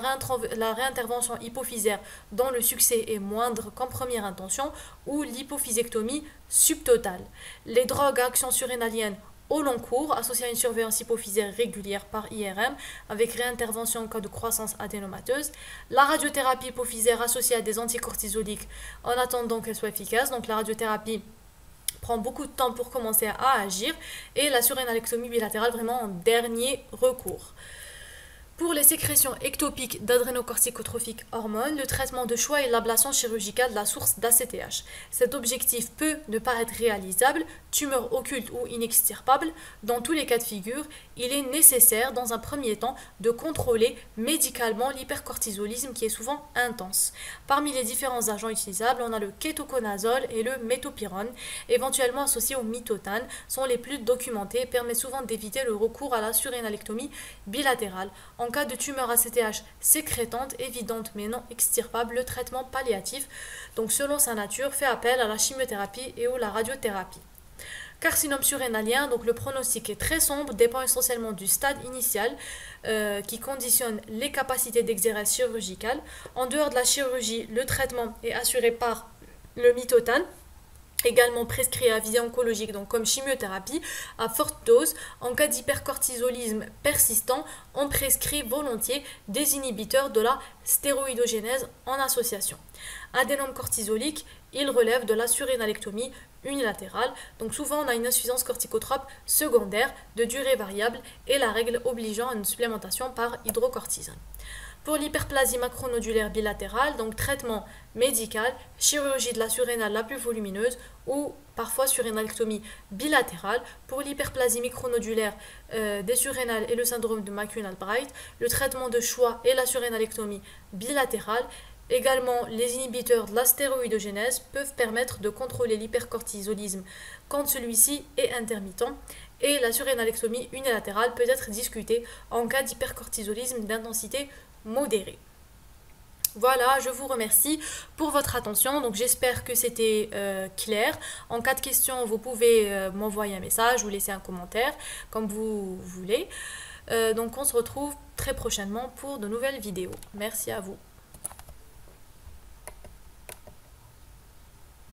la réintervention hypophysaire dont le succès est moindre qu'en première intention ou l'hypophysectomie subtotale. Les drogues à action surrénalienne au long cours, associé à une surveillance hypophysaire régulière par IRM, avec réintervention en cas de croissance adénomateuse. La radiothérapie hypophysaire associée à des anticortisoliques en attendant qu'elle soit efficace. Donc la radiothérapie prend beaucoup de temps pour commencer à agir. Et la surrénalectomie bilatérale vraiment en dernier recours. Pour les sécrétions ectopiques d'adrénocorticotrophiques hormones, le traitement de choix est l'ablation chirurgicale de la source d'ACTH. Cet objectif peut ne pas être réalisable, tumeur occulte ou inextirpable. Dans tous les cas de figure, il est nécessaire dans un premier temps de contrôler médicalement l'hypercortisolisme qui est souvent intense. Parmi les différents agents utilisables, on a le kétoconazole et le métopyrone, éventuellement associés au mitotane, sont les plus documentés et permettent souvent d'éviter le recours à la surrénalectomie bilatérale. En cas de tumeur ACTH sécrétante, évidente mais non extirpable, le traitement palliatif, donc selon sa nature, fait appel à la chimiothérapie et ou la radiothérapie. Carcinome surrénalien, donc le pronostic est très sombre, dépend essentiellement du stade initial euh, qui conditionne les capacités d'exercice chirurgical. En dehors de la chirurgie, le traitement est assuré par le mitotane également prescrit à visée oncologique, donc comme chimiothérapie, à forte dose. En cas d'hypercortisolisme persistant, on prescrit volontiers des inhibiteurs de la stéroïdogénèse en association. Adénome cortisolique, il relève de la surénalectomie unilatérale. Donc souvent on a une insuffisance corticotrope secondaire de durée variable et la règle obligeant à une supplémentation par hydrocortisone. Pour l'hyperplasie macronodulaire bilatérale, donc traitement médical, chirurgie de la surrénale la plus volumineuse ou parfois surrénalectomie bilatérale. Pour l'hyperplasie micronodulaire euh, des surrénales et le syndrome de McCune-Albright, le traitement de choix et la surrénalectomie bilatérale. Également, les inhibiteurs de la stéroïdogénèse peuvent permettre de contrôler l'hypercortisolisme quand celui-ci est intermittent et la surrénalectomie unilatérale peut être discutée en cas d'hypercortisolisme d'intensité modérée. Voilà, je vous remercie pour votre attention. Donc j'espère que c'était euh, clair. En cas de question, vous pouvez euh, m'envoyer un message ou laisser un commentaire comme vous voulez. Euh, donc on se retrouve très prochainement pour de nouvelles vidéos. Merci à vous.